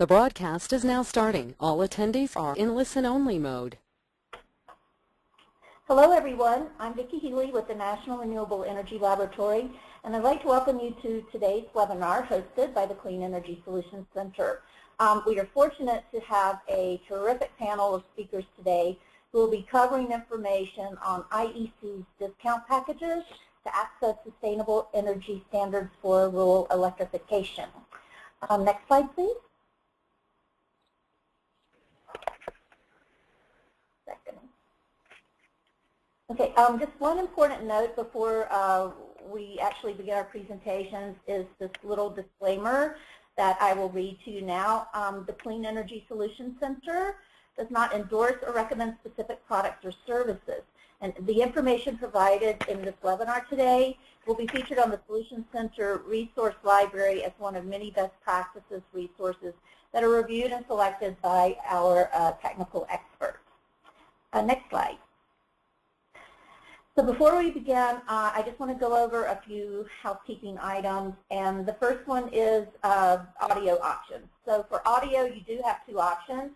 The broadcast is now starting. All attendees are in listen-only mode. Hello everyone, I'm Vicki Healy with the National Renewable Energy Laboratory and I'd like to welcome you to today's webinar hosted by the Clean Energy Solutions Center. Um, we are fortunate to have a terrific panel of speakers today who will be covering information on IEC's discount packages to access sustainable energy standards for rural electrification. Um, next slide, please. Second. Okay, um, just one important note before uh, we actually begin our presentations is this little disclaimer that I will read to you now. Um, the Clean Energy Solutions Center does not endorse or recommend specific products or services. And the information provided in this webinar today will be featured on the Solutions Center Resource Library as one of many best practices resources that are reviewed and selected by our uh, technical experts. Uh, next slide. So before we begin, uh, I just want to go over a few housekeeping items. And the first one is uh, audio options. So for audio, you do have two options.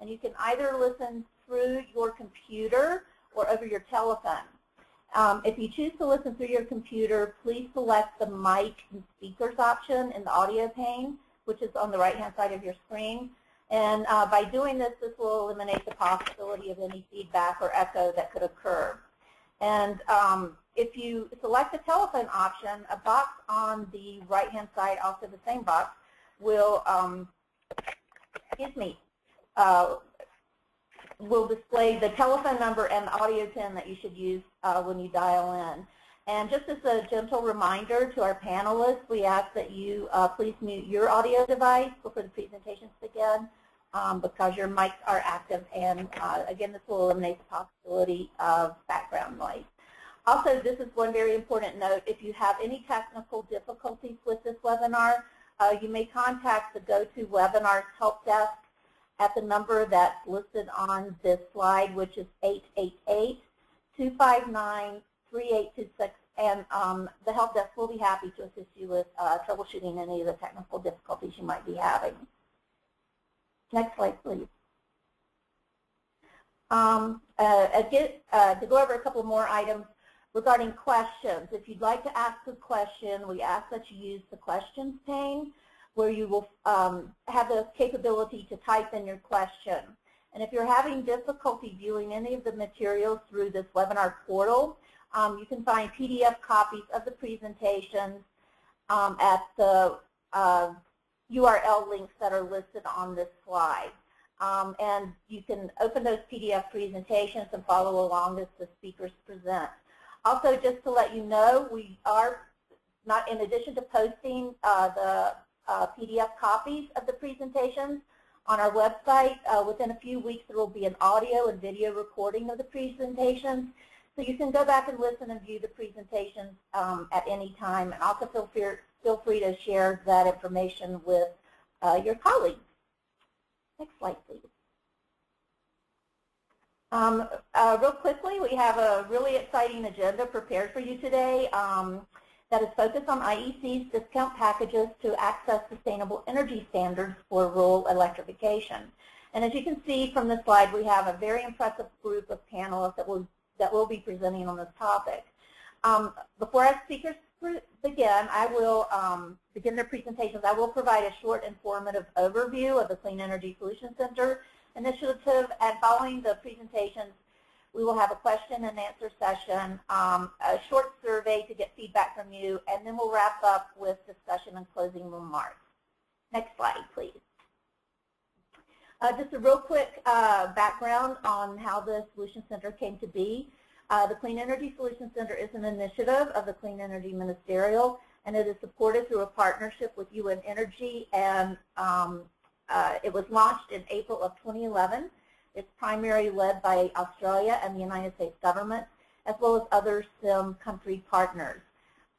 And you can either listen through your computer or over your telephone. Um, if you choose to listen through your computer, please select the mic and speakers option in the audio pane, which is on the right-hand side of your screen. And uh, by doing this, this will eliminate the possibility of any feedback or echo that could occur. And um, if you select the telephone option, a box on the right-hand side, also the same box, will, um, excuse me, uh, will display the telephone number and the audio pin that you should use uh, when you dial in. And just as a gentle reminder to our panelists, we ask that you uh, please mute your audio device before the presentations begin um, because your mics are active. And uh, again, this will eliminate the possibility of background noise. Also, this is one very important note. If you have any technical difficulties with this webinar, uh, you may contact the GoToWebinars help desk at the number that's listed on this slide, which is 888-259-3826. And um, the help desk will be happy to assist you with uh, troubleshooting any of the technical difficulties you might be having. Next slide, please. Um, uh, uh, to go over a couple more items regarding questions. If you'd like to ask a question, we ask that you use the questions pane where you will um, have the capability to type in your question. And if you're having difficulty viewing any of the materials through this webinar portal, um, you can find PDF copies of the presentations um, at the uh, URL links that are listed on this slide. Um, and you can open those PDF presentations and follow along as the speakers present. Also, just to let you know, we are not, in addition to posting uh, the uh, PDF copies of the presentations on our website. Uh, within a few weeks, there will be an audio and video recording of the presentations. So you can go back and listen and view the presentations um, at any time. And also feel free, feel free to share that information with uh, your colleagues. Next slide, please. Um, uh, real quickly, we have a really exciting agenda prepared for you today. Um, that is focused on IEC's discount packages to access sustainable energy standards for rural electrification. And as you can see from the slide, we have a very impressive group of panelists that will, that will be presenting on this topic. Um, before our speakers begin, I will um, begin their presentations. I will provide a short informative overview of the Clean Energy Solutions Center initiative, and following the presentations, we will have a question and answer session, um, a short survey to get feedback from you, and then we'll wrap up with discussion and closing remarks. Next slide, please. Uh, just a real quick uh, background on how the Solution Center came to be. Uh, the Clean Energy Solutions Center is an initiative of the Clean Energy Ministerial, and it is supported through a partnership with UN Energy, and um, uh, it was launched in April of 2011 it's primarily led by Australia and the United States government, as well as other CEM country partners.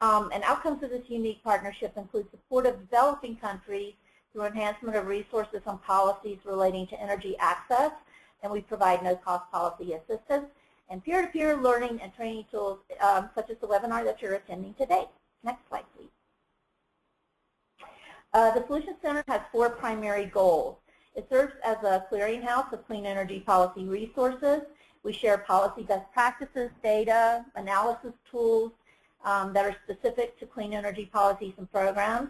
Um, and outcomes of this unique partnership include support of developing countries through enhancement of resources and policies relating to energy access, and we provide no-cost policy assistance, and peer-to-peer -peer learning and training tools, um, such as the webinar that you're attending today. Next slide, please. Uh, the Solutions Center has four primary goals. It serves as a clearinghouse of clean energy policy resources. We share policy best practices, data, analysis tools um, that are specific to clean energy policies and programs.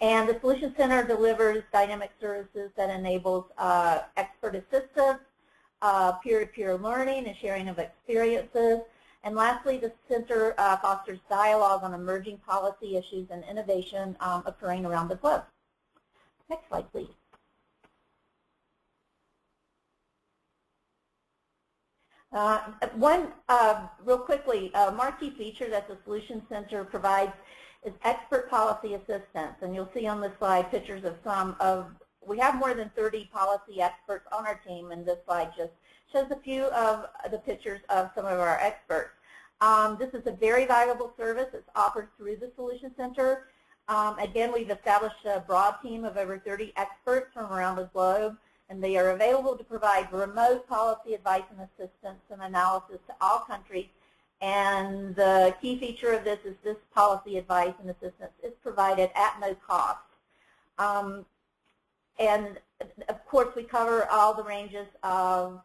And the Solutions Center delivers dynamic services that enables uh, expert assistance, uh, peer-to-peer -peer learning and sharing of experiences. And lastly, the center uh, fosters dialogue on emerging policy issues and innovation um, occurring around the globe. Next slide, please. Uh, one, uh, real quickly, a marquee feature that the Solutions Center provides is expert policy assistance. And you'll see on this slide pictures of some of, we have more than 30 policy experts on our team, and this slide just shows a few of the pictures of some of our experts. Um, this is a very valuable service. It's offered through the Solution Center. Um, again, we've established a broad team of over 30 experts from around the globe and they are available to provide remote policy advice and assistance and analysis to all countries. And the key feature of this is this policy advice and assistance is provided at no cost. Um, and of course, we cover all the ranges of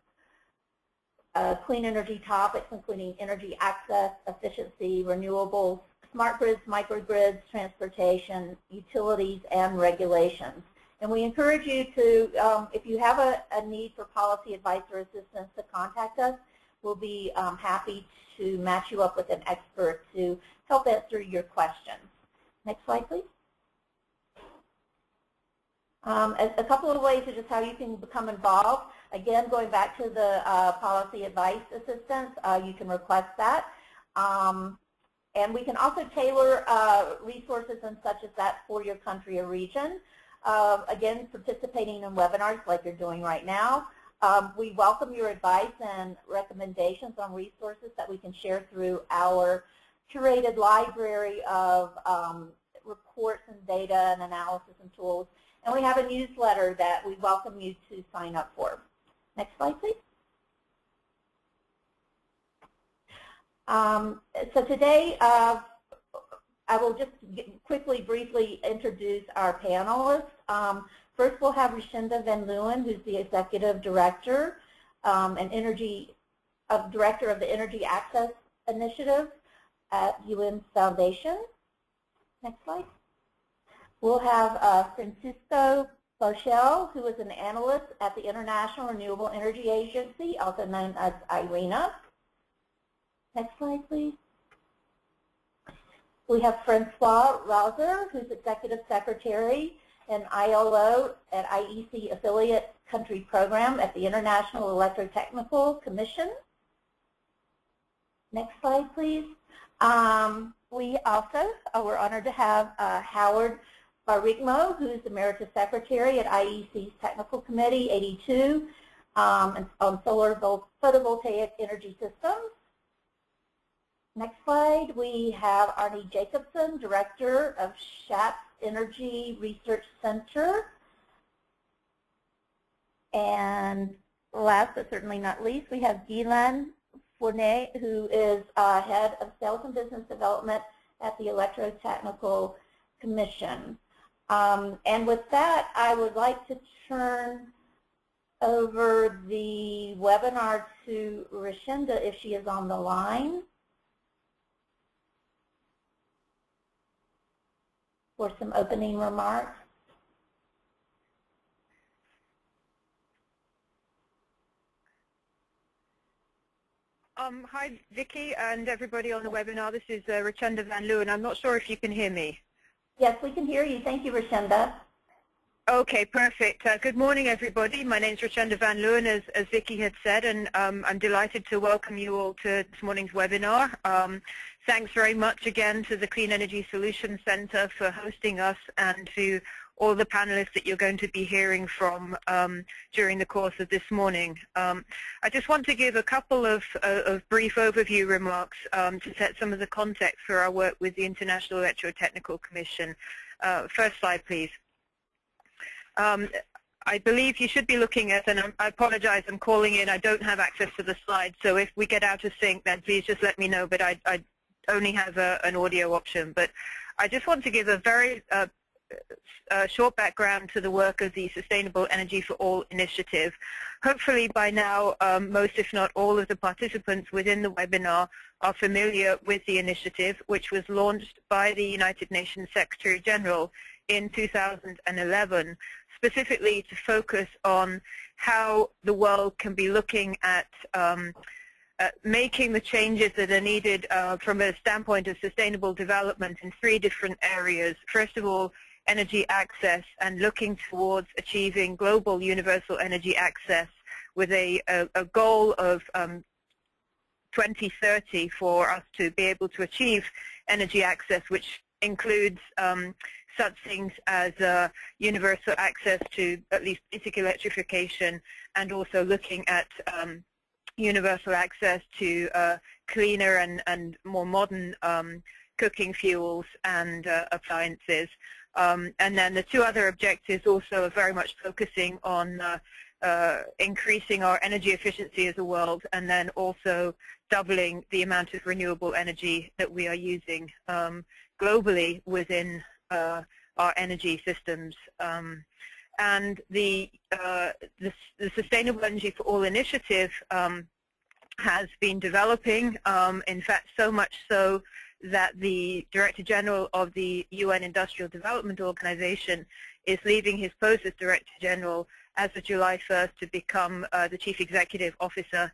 uh, clean energy topics, including energy access, efficiency, renewables, smart grids, microgrids, transportation, utilities, and regulations. And we encourage you to, um, if you have a, a, need for policy advice or assistance, to contact us. We'll be um, happy to match you up with an expert to help answer your questions. Next slide, please. Um, a, a, couple of ways of just how you can become involved. Again, going back to the uh, policy advice assistance, uh, you can request that. Um, and we can also tailor uh, resources and such as that for your country or region. Um, again, participating in webinars like you're doing right now. Um, we welcome your advice and recommendations on resources that we can share through our curated library of um, reports and data and analysis and tools. And we have a newsletter that we welcome you to sign up for. Next slide, please. Um, so today, uh, I will just quickly, briefly introduce our panelists. Um, first, we'll have Richenda Van Leeuwen, who's the Executive Director um, and Energy of Director of the Energy Access Initiative at UN Foundation. Next slide. We'll have uh, Francisco Boshell, who is an analyst at the International Renewable Energy Agency, also known as IRENA. Next slide, please. We have Francois Rauser, who's Executive Secretary in ILO at IEC Affiliate Country Program at the International Electrotechnical Commission. Next slide, please. Um, we also, uh, we're honored to have uh, Howard Barikmo, who's Emeritus Secretary at IEC's Technical Committee 82 um, on solar photovoltaic energy systems. Next slide, we have Arne Jacobson, Director of Schatz Energy Research Center. And last but certainly not least, we have Guylaine Fournier, who is uh, Head of Sales and Business Development at the Electrotechnical Commission. Um, and with that, I would like to turn over the webinar to Richenda if she is on the line. for some opening remarks. Um, hi, Vicki, and everybody on the webinar. This is uh, Richenda Van Leeuwen. I'm not sure if you can hear me. Yes, we can hear you. Thank you, Richenda. Okay, perfect. Uh, good morning, everybody. My name is Richenda Van Leeuwen, as, as Vicki had said, and um, I'm delighted to welcome you all to this morning's webinar. Um, Thanks very much again to the Clean Energy Solutions Center for hosting us and to all the panelists that you're going to be hearing from um, during the course of this morning. Um, I just want to give a couple of, uh, of brief overview remarks um, to set some of the context for our work with the International Electrotechnical Commission. Uh, first slide, please. Um, I believe you should be looking at, and I apologize, I'm calling in, I don't have access to the slides, so if we get out of sync, then please just let me know, but I, I only have a, an audio option. But I just want to give a very uh, a short background to the work of the Sustainable Energy for All initiative. Hopefully by now, um, most if not all of the participants within the webinar are familiar with the initiative, which was launched by the United Nations Secretary General in 2011, specifically to focus on how the world can be looking at um, uh, making the changes that are needed uh, from a standpoint of sustainable development in three different areas. First of all, energy access and looking towards achieving global universal energy access with a, a, a goal of um, 2030 for us to be able to achieve energy access, which includes um, such things as uh, universal access to at least basic electrification and also looking at um, universal access to uh, cleaner and, and more modern um, cooking fuels and uh, appliances. Um, and then the two other objectives also are very much focusing on uh, uh, increasing our energy efficiency as a world and then also doubling the amount of renewable energy that we are using um, globally within uh, our energy systems. Um, and the, uh, the, the, Sustainable Energy for All initiative um, has been developing, um, in fact so much so that the Director General of the UN Industrial Development Organization is leaving his post as Director General as of July 1st to become uh, the Chief Executive Officer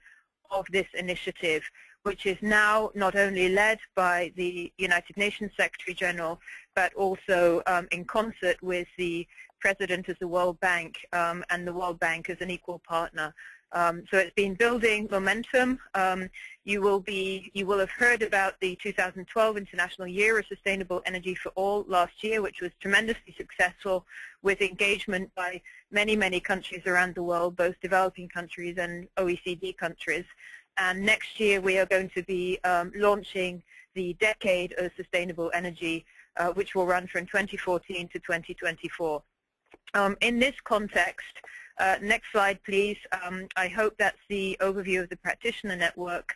of this initiative, which is now not only led by the United Nations Secretary General, but also um, in concert with the President of the World Bank um, and the World Bank as an equal partner. Um, so it's been building momentum. Um, you will be, you will have heard about the 2012 International Year of Sustainable Energy for All last year, which was tremendously successful with engagement by many, many countries around the world, both developing countries and OECD countries. And next year we are going to be um, launching the Decade of Sustainable Energy, uh, which will run from 2014 to 2024. Um, in this context, uh, next slide, please. Um, I hope that's the overview of the practitioner network.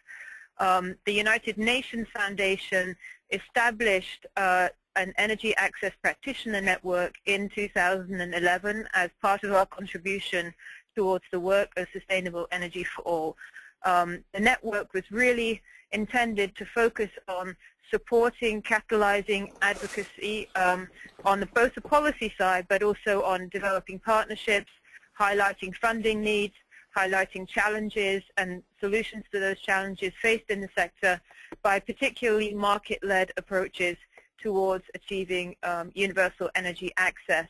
Um, the United Nations Foundation established uh, an energy access practitioner network in 2011 as part of our contribution towards the work of sustainable energy for all. Um, the network was really intended to focus on supporting, catalyzing advocacy um, on the, both the policy side but also on developing partnerships, highlighting funding needs, highlighting challenges and solutions to those challenges faced in the sector by particularly market-led approaches towards achieving um, universal energy access,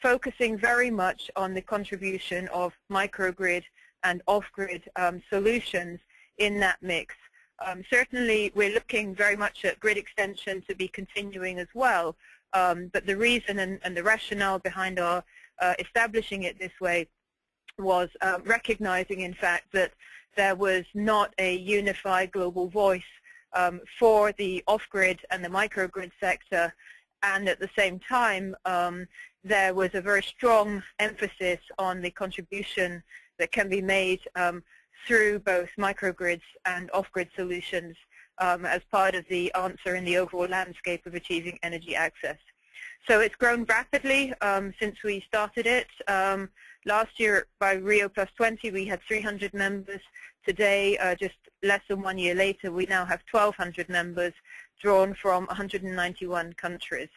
focusing very much on the contribution of microgrid and off-grid um, solutions in that mix. Um, certainly, we're looking very much at grid extension to be continuing as well, um, but the reason and, and, the rationale behind our uh, establishing it this way was uh, recognizing, in fact, that there was not a unified global voice um, for the off-grid and the microgrid sector, and at the same time, um, there was a very strong emphasis on the contribution that can be made um, through both microgrids and off-grid solutions um, as part of the answer in the overall landscape of achieving energy access. So it's grown rapidly um, since we started it. Um, last year by Rio Plus 20 we had 300 members. Today, uh, just less than one year later, we now have 1,200 members drawn from 191 countries.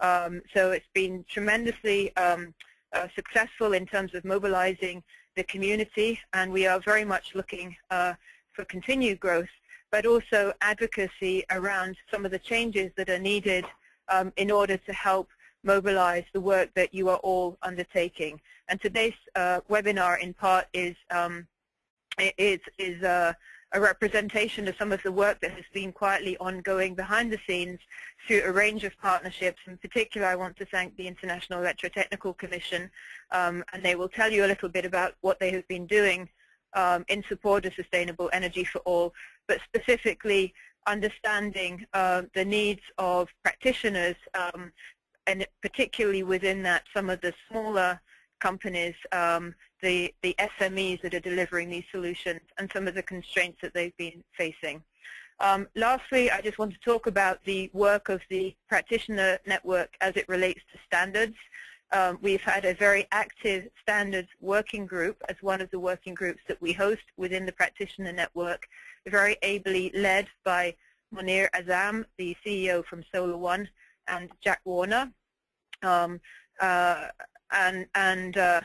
Um, so it's been tremendously um, uh, successful in terms of mobilizing the community, and we are very much looking uh, for continued growth, but also advocacy around some of the changes that are needed um, in order to help mobilize the work that you are all undertaking. And today's uh, webinar in part is, um, is, is uh, a representation of some of the work that has been quietly ongoing behind the scenes through a range of partnerships. In particular, I want to thank the International Electrotechnical Commission, um, and they will tell you a little bit about what they have been doing um, in support of sustainable energy for all, but specifically understanding uh, the needs of practitioners um, and particularly within that some of the smaller companies, um, the, the SMEs that are delivering these solutions and some of the constraints that they've been facing. Um, lastly, I just want to talk about the work of the practitioner network as it relates to standards. Um, we've had a very active standards working group as one of the working groups that we host within the practitioner network, very ably led by Monir Azam, the CEO from Solar One, and Jack Warner. Um, uh, and and uh,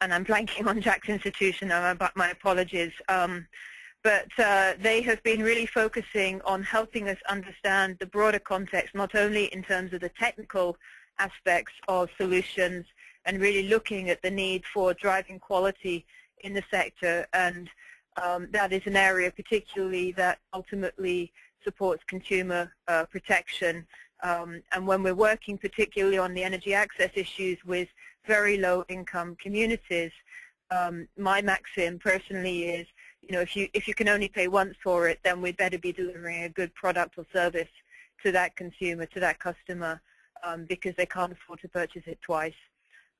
and I'm blanking on Jack's institution, but my apologies. Um, but uh, they have been really focusing on helping us understand the broader context, not only in terms of the technical aspects of solutions and really looking at the need for driving quality in the sector. And um, that is an area particularly that ultimately supports consumer uh, protection. Um, and when we're working particularly on the energy access issues with very low income communities um, my maxim personally is you know if you if you can only pay once for it then we'd better be delivering a good product or service to that consumer to that customer um, because they can't afford to purchase it twice.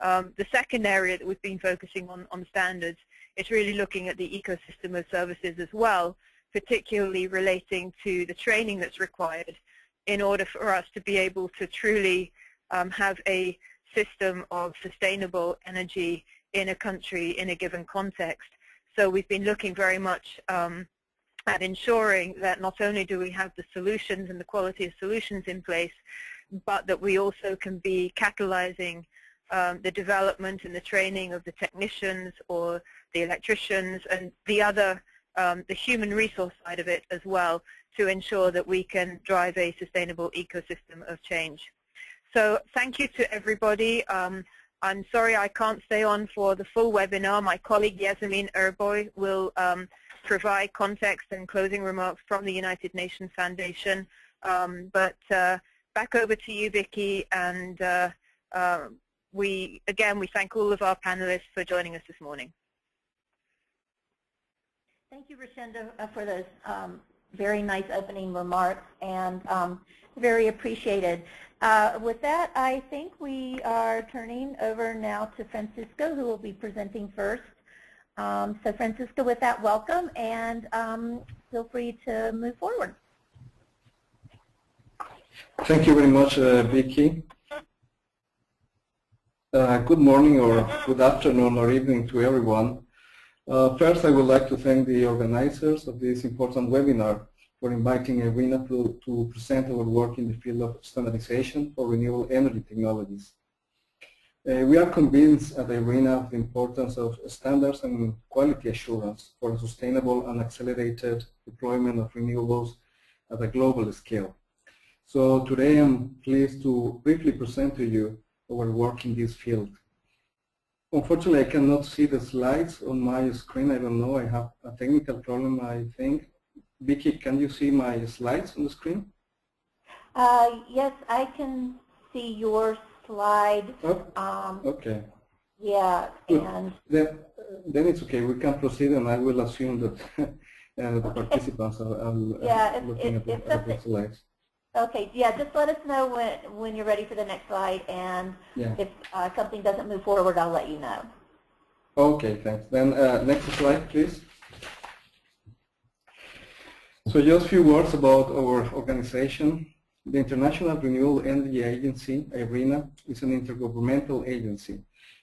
Um, the second area that we've been focusing on, on standards is really looking at the ecosystem of services as well, particularly relating to the training that's required in order for us to be able to truly um, have a system of sustainable energy in a country in a given context. So we've been looking very much um, at ensuring that not only do we have the solutions and the quality of solutions in place, but that we also can be catalyzing um, the development and the training of the technicians or the electricians and the other, um, the human resource side of it as well to ensure that we can drive a sustainable ecosystem of change. So thank you to everybody. Um, I'm sorry I can't stay on for the full webinar. My colleague Yasmin Erboy will um, provide context and closing remarks from the United Nations Foundation. Um, but uh, back over to you, Vicky, and uh, uh, we again we thank all of our panelists for joining us this morning. Thank you, Richenda, uh, for those um, very nice opening remarks and um, very appreciated. Uh, with that, I think we are turning over now to Francisco, who will be presenting first. Um, so Francisco, with that, welcome, and um, feel free to move forward. Thank you very much, uh, Vicky. Uh, good morning or good afternoon or evening to everyone. Uh, first, I would like to thank the organizers of this important webinar for inviting IRENA to, to present our work in the field of standardization for renewable energy technologies. Uh, we are convinced at IRENA of the importance of standards and quality assurance for sustainable and accelerated deployment of renewables at a global scale. So today I'm pleased to briefly present to you our work in this field. Unfortunately, I cannot see the slides on my screen. I don't know. I have a technical problem, I think. Vicky, can you see my slides on the screen? Uh, yes, I can see your slide. Oh, um, okay. Yeah, and then, then it's okay. We can proceed, and I will assume that uh, the participants are, are yeah, looking if, at, the, at the slides. Okay, yeah, just let us know when, when you're ready for the next slide, and yeah. if uh, something doesn't move forward, I'll let you know. Okay, thanks. Then uh, next slide, please. So just a few words about our organization. The International Renewable Energy Agency, IRENA, is an intergovernmental agency.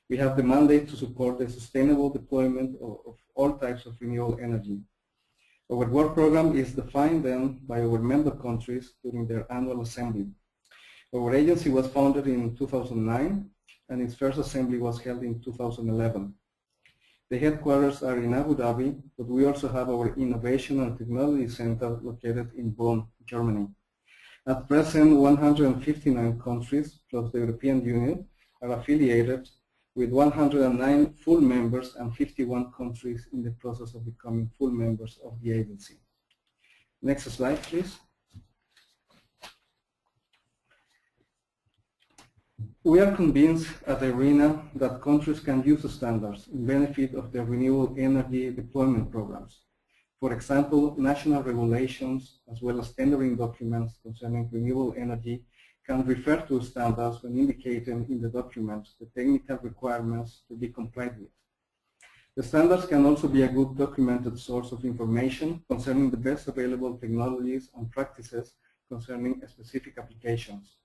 We have the mandate to support the sustainable deployment of, of all types of renewable energy our work program is defined then by our member countries during their annual assembly. Our agency was founded in 2009 and its first assembly was held in 2011. The headquarters are in Abu Dhabi, but we also have our Innovation and Technology Center located in Bonn, Germany. At present, 159 countries plus the European Union are affiliated with 109 full members and 51 countries in the process of becoming full members of the agency. Next slide, please. We are convinced at IRENA that countries can use the standards in benefit of their renewable energy deployment programs. For example, national regulations as well as tendering documents concerning renewable energy can refer to standards when indicating in the document the technical requirements to be complied with. The standards can also be a good documented source of information concerning the best available technologies and practices concerning specific applications.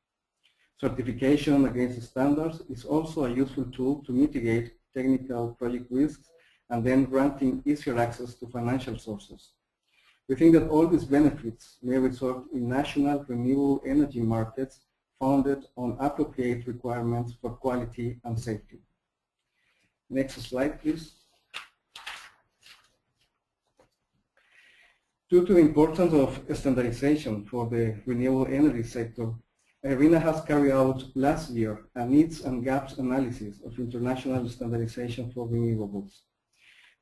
Certification against standards is also a useful tool to mitigate technical project risks and then granting easier access to financial sources. We think that all these benefits may result in national renewable energy markets founded on appropriate requirements for quality and safety. Next slide, please. Due to the importance of standardization for the renewable energy sector, IRENA has carried out last year a needs and gaps analysis of international standardization for renewables.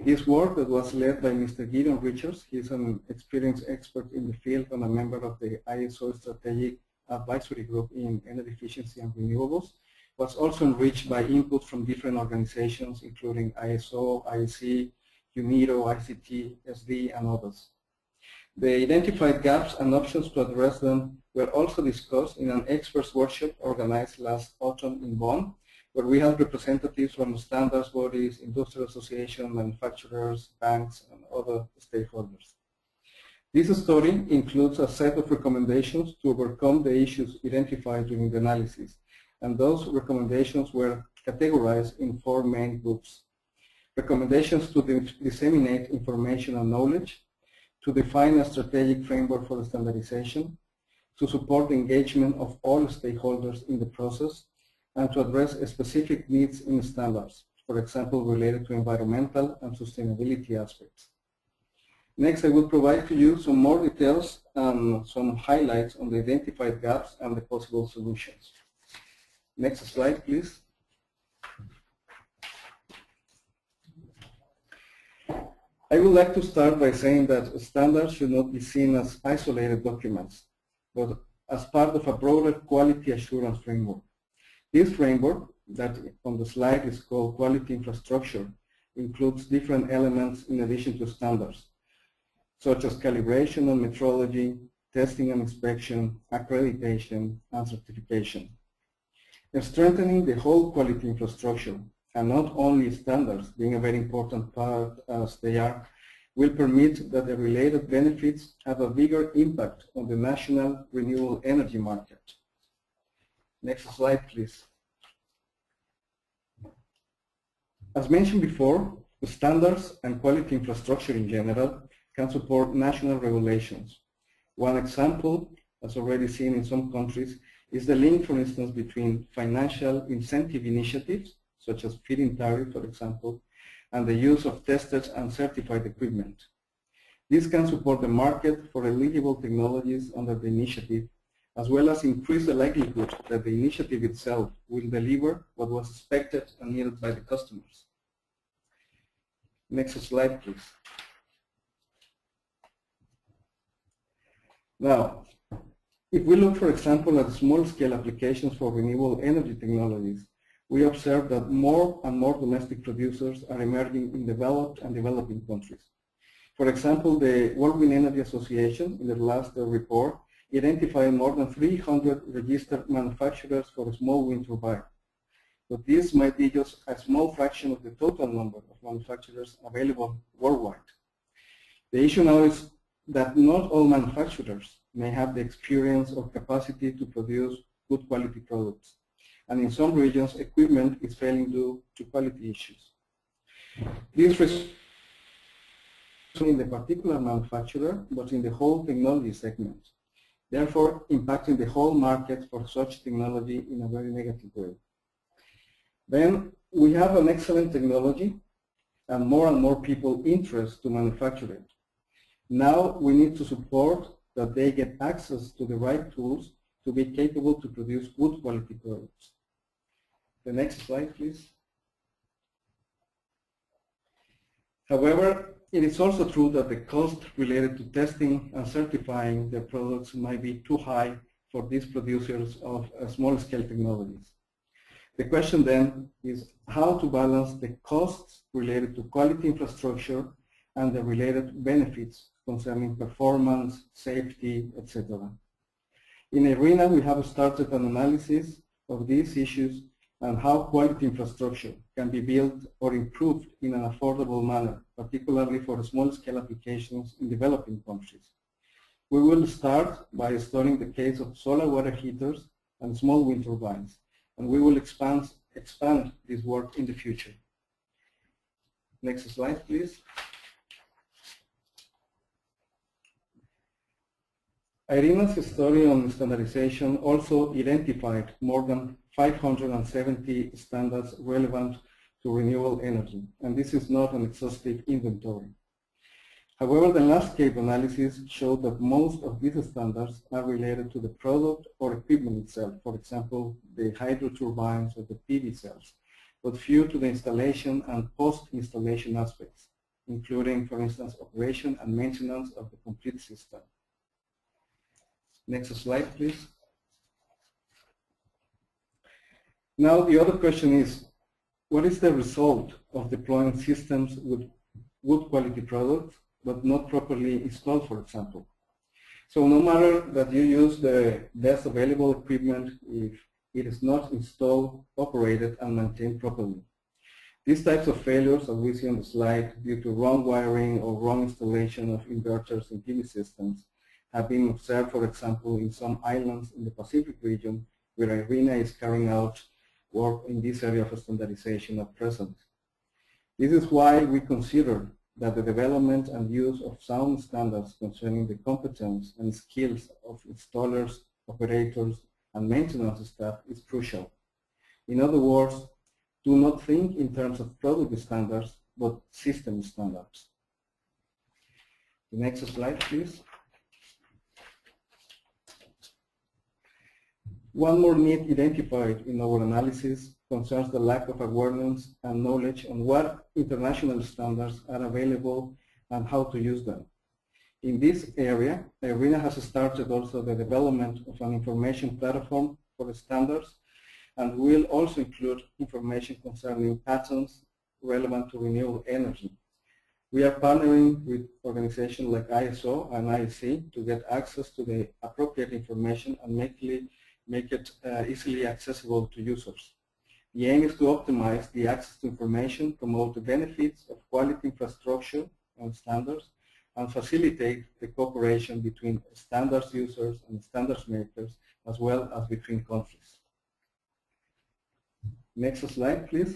This work that was led by Mr. Gideon Richards, he's an experienced expert in the field and a member of the ISO Strategic Uh, Advisory Group in Energy Efficiency and Renewables, was also enriched by input from different organizations including ISO, IEC, UNIDO, ICT, SD, and others. The identified gaps and options to address them were also discussed in an experts workshop organized last autumn in Bonn, where we had representatives from standards bodies, industrial associations, manufacturers, banks, and other stakeholders. This study includes a set of recommendations to overcome the issues identified during the analysis, and those recommendations were categorized in four main groups. Recommendations to disseminate information and knowledge, to define a strategic framework for standardization, to support the engagement of all stakeholders in the process, and to address specific needs in standards, for example, related to environmental and sustainability aspects. Next, I will provide to you some more details and some highlights on the identified gaps and the possible solutions. Next slide, please. I would like to start by saying that standards should not be seen as isolated documents, but as part of a broader quality assurance framework. This framework, that on the slide is called quality infrastructure, includes different elements in addition to standards, such as calibration and metrology, testing and inspection, accreditation, and certification And strengthening the whole quality infrastructure and not only standards being a very important part as they are, will permit that the related benefits have a bigger impact on the national renewable energy market. Next slide, please. As mentioned before, the standards and quality infrastructure in general can support national regulations. One example, as already seen in some countries, is the link, for instance, between financial incentive initiatives, such as feed-in tariff, for example, and the use of tested and certified equipment. This can support the market for eligible technologies under the initiative, as well as increase the likelihood that the initiative itself will deliver what was expected and needed by the customers. Next slide, please. Now, if we look, for example, at small-scale applications for renewable energy technologies, we observe that more and more domestic producers are emerging in developed and developing countries. For example, the World Wind Energy Association, in their last uh, report, identified more than 300 registered manufacturers for small wind turbines. But this might be just a small fraction of the total number of manufacturers available worldwide. The issue now is that not all manufacturers may have the experience or capacity to produce good quality products. And in some regions, equipment is failing due to quality issues. This results in the particular manufacturer, but in the whole technology segment, therefore impacting the whole market for such technology in a very negative way. Then we have an excellent technology and more and more people interest to manufacture it. Now we need to support that they get access to the right tools to be capable to produce good quality products. The next slide, please. However, it is also true that the cost related to testing and certifying their products might be too high for these producers of uh, small-scale technologies. The question then is how to balance the costs related to quality infrastructure and the related benefits concerning performance, safety, etc. In IRENA, we have started an analysis of these issues and how quality infrastructure can be built or improved in an affordable manner, particularly for small-scale applications in developing countries. We will start by studying the case of solar water heaters and small wind turbines, and we will expand, expand this work in the future. Next slide, please. IRENA's study on standardization also identified more than 570 standards relevant to renewable energy, and this is not an exhaustive inventory. However, the landscape analysis showed that most of these standards are related to the product or equipment itself, for example, the hydro turbines or the PV cells, but few to the installation and post-installation aspects, including, for instance, operation and maintenance of the complete system. Next slide, please. Now the other question is, what is the result of deploying systems with good quality products but not properly installed, for example? So no matter that you use the best available equipment, if it is not installed, operated, and maintained properly. These types of failures, as we see on the slide, due to wrong wiring or wrong installation of inverters in PV systems, have been observed, for example, in some islands in the Pacific region where IRENA is carrying out work in this area of standardization at present. This is why we consider that the development and use of sound standards concerning the competence and skills of installers, operators, and maintenance staff is crucial. In other words, do not think in terms of product standards, but system standards. The next slide, please. One more need identified in our analysis concerns the lack of awareness and knowledge on what international standards are available and how to use them. In this area, IRENA has started also the development of an information platform for the standards and will also include information concerning patents relevant to renewable energy. We are partnering with organizations like ISO and IEC to get access to the appropriate information and make make it uh, easily accessible to users. The aim is to optimize the access to information, promote the benefits of quality infrastructure and standards, and facilitate the cooperation between standards users and standards makers, as well as between countries. Next slide, please.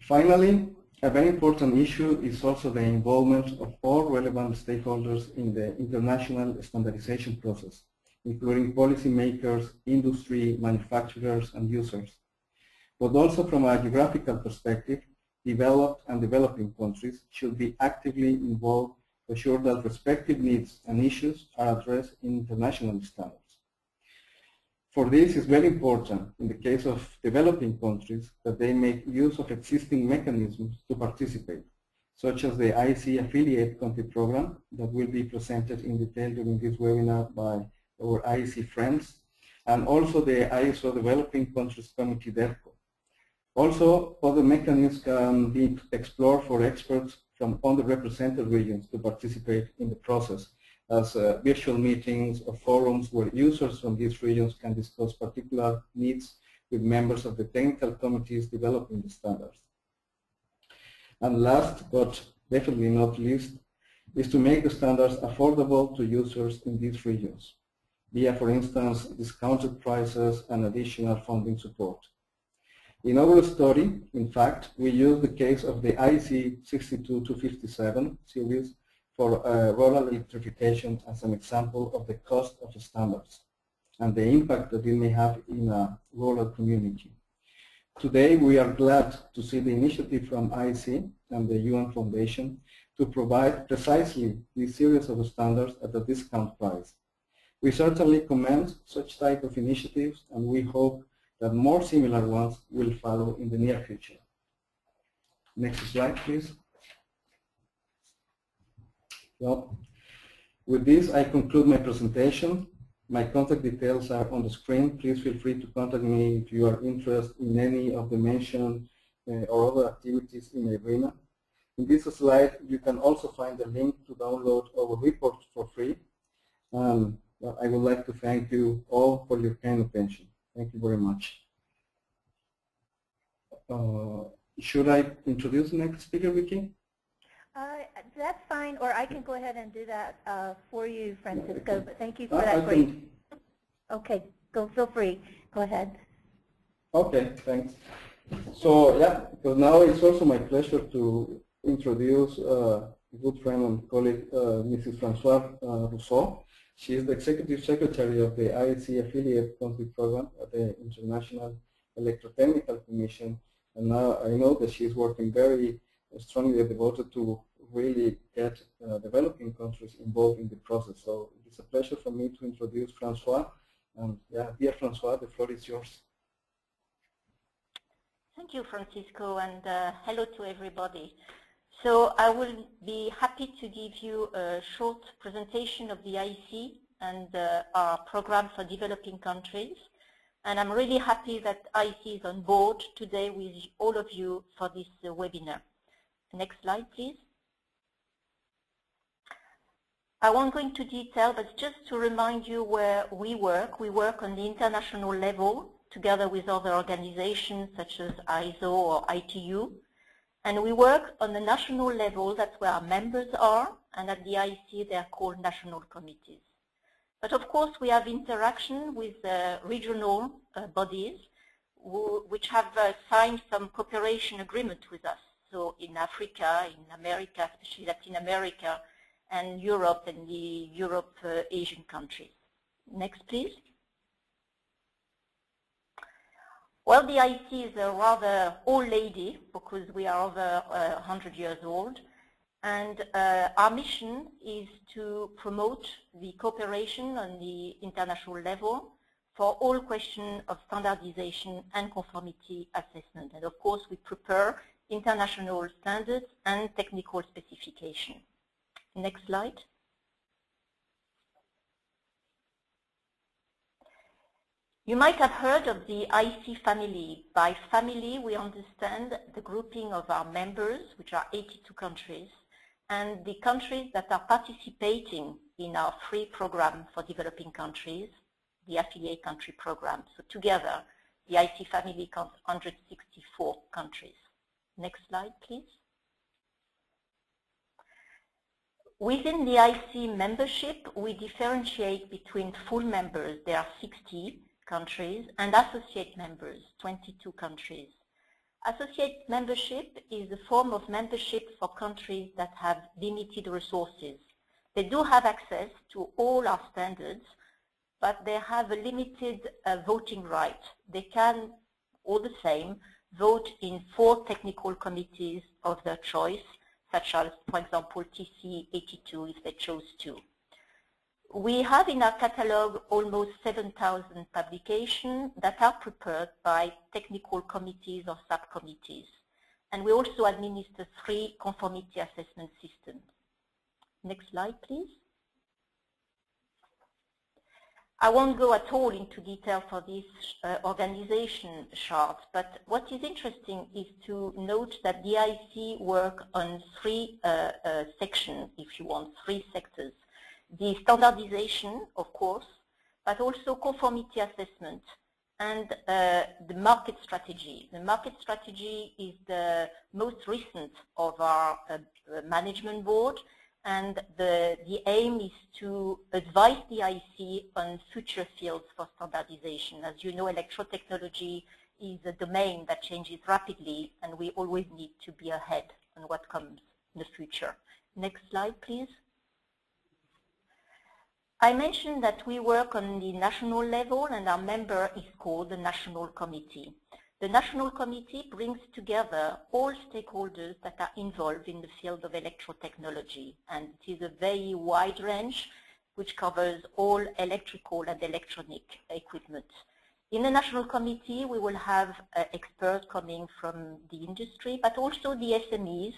Finally, a very important issue is also the involvement of all relevant stakeholders in the international standardization process, including policymakers, industry, manufacturers, and users. But also from a geographical perspective, developed and developing countries should be actively involved to ensure that respective needs and issues are addressed in international standards. For this, it's very important in the case of developing countries that they make use of existing mechanisms to participate, such as the IEC Affiliate Country Program that will be presented in detail during this webinar by our IEC friends, and also the ISO Developing Countries Committee, DEVCO. Also, other mechanisms can be explored for experts from underrepresented regions to participate in the process, as uh, virtual meetings or forums where users from these regions can discuss particular needs with members of the technical committees developing the standards. And last, but definitely not least, is to make the standards affordable to users in these regions, via, for instance, discounted prices and additional funding support. In our study, in fact, we used the case of the IEC 62257 series for uh, rural electrification as an example of the cost of standards and the impact that it may have in a rural community. Today, we are glad to see the initiative from IEC and the UN Foundation to provide precisely this series of standards at a discount price. We certainly commend such type of initiatives and we hope that more similar ones will follow in the near future. Next slide, please. Well, with this, I conclude my presentation. My contact details are on the screen. Please feel free to contact me if you are interested in any of the mentioned uh, or other activities in IRENA. In this slide, you can also find a link to download our report for free. Um, I would like to thank you all for your kind attention. Thank you very much. Uh, should I introduce the next speaker, Vicky? Uh, that's fine, or I can go ahead and do that uh, for you, Francisco, but thank you for I- that I great. Okay, go, feel free, go ahead. Okay, thanks. So yeah, because now it's also my pleasure to introduce uh, a good friend and colleague, uh, Mrs. Francoise uh, Rauser. She is the Executive Secretary of the IEC Affiliate Country Program at the International Electrotechnical Commission. And now I know that she is working very strongly devoted to really get uh, developing countries involved in the process. So it's a pleasure for me to introduce Francois. And yeah, dear Francois, the floor is yours. Thank you, Francisco, and uh, hello to everybody. So I will be happy to give you a short presentation of the IEC and uh, our program for developing countries. And I'm really happy that IEC is on board today with all of you for this uh, webinar. Next slide, please. I won't go into detail, but just to remind you where we work, we work on the international level together with other organizations such as ISO or ITU. And we work on the national level, that's where our members are, and at the IEC they are called national committees. But of course we have interaction with uh, regional uh, bodies who, which have uh, signed some cooperation agreement with us. So in Africa, in America, especially Latin America, and Europe and the Europe uh, Asian countries. Next, please. Well, the IEC is a rather old lady because we are over uh, 100 years old. And uh, our mission is to promote the cooperation on the international level for all questions of standardization and conformity assessment. And of course, we prepare international standards and technical specification. Next slide. You might have heard of the IC family. By family, we understand the grouping of our members, which are 82 countries, and the countries that are participating in our free program for developing countries, the affiliate country program. So together, the IC family counts 164 countries. Next slide, please. Within the IC membership, we differentiate between full members, there are 60 countries, and associate members, 22 countries. Associate membership is a form of membership for countries that have limited resources. They do have access to all our standards, but they have a limited uh, voting right. They can, all the same, vote in four technical committees of their choice, such as, for example, TC82 if they chose to. We have in our catalog almost 7,000 publications that are prepared by technical committees or subcommittees. And we also administer three conformity assessment systems. Next slide, please. I won't go at all into detail for this uh, organization chart, but what is interesting is to note that the IC work on three uh, uh, sections, if you want, three sectors. The standardization, of course, but also conformity assessment and uh, the market strategy. The market strategy is the most recent of our uh, management board and the, the aim is to advise the IC on future fields for standardization. As you know, electrotechnology is a domain that changes rapidly and we always need to be ahead on what comes in the future. Next slide, please. I mentioned that we work on the national level and our member is called the National Committee. The National Committee brings together all stakeholders that are involved in the field of electrotechnology and it is a very wide range which covers all electrical and electronic equipment. In the National Committee we will have uh, experts coming from the industry but also the SMEs,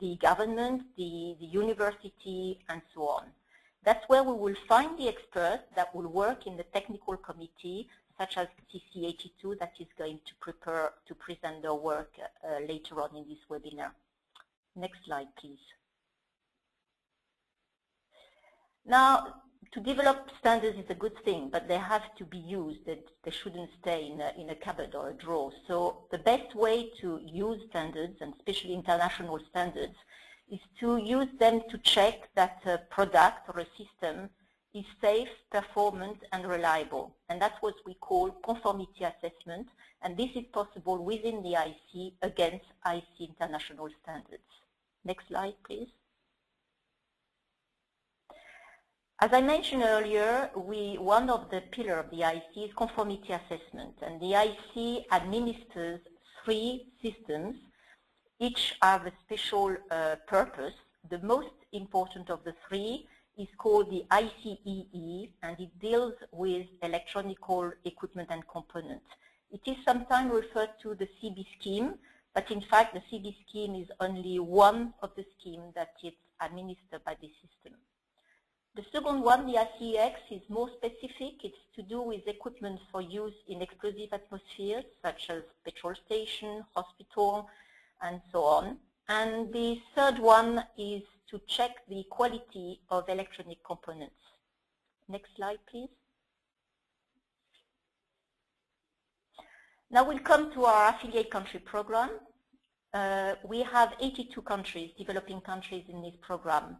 the government, the, the university and so on. That's where we will find the experts that will work in the technical committee, such as TC82 that is going to prepare to present their work uh, later on in this webinar. Next slide, please. Now, to develop standards is a good thing, but they have to be used. They, they shouldn't stay in a, in a cupboard or a drawer. So the best way to use standards, and especially international standards, is to use them to check that a product or a system is safe, performant, and reliable. And that's what we call conformity assessment, and this is possible within the IC against IC international standards. Next slide, please. As I mentioned earlier, we, one of the pillars of the IC is conformity assessment, and the IC administers three systems. Each have a special uh, purpose. The most important of the three is called the ICEE, and it deals with electronical equipment and components. It is sometimes referred to the CB scheme, but in fact the CB scheme is only one of the schemes that is administered by the system. The second one, the ICEX, is more specific. It's to do with equipment for use in explosive atmospheres, such as petrol station, hospital, and so on. And the third one is to check the quality of electronic components. Next slide, please. Now we'll come to our affiliate country program. Uh, we have 82 countries, developing countries in this program.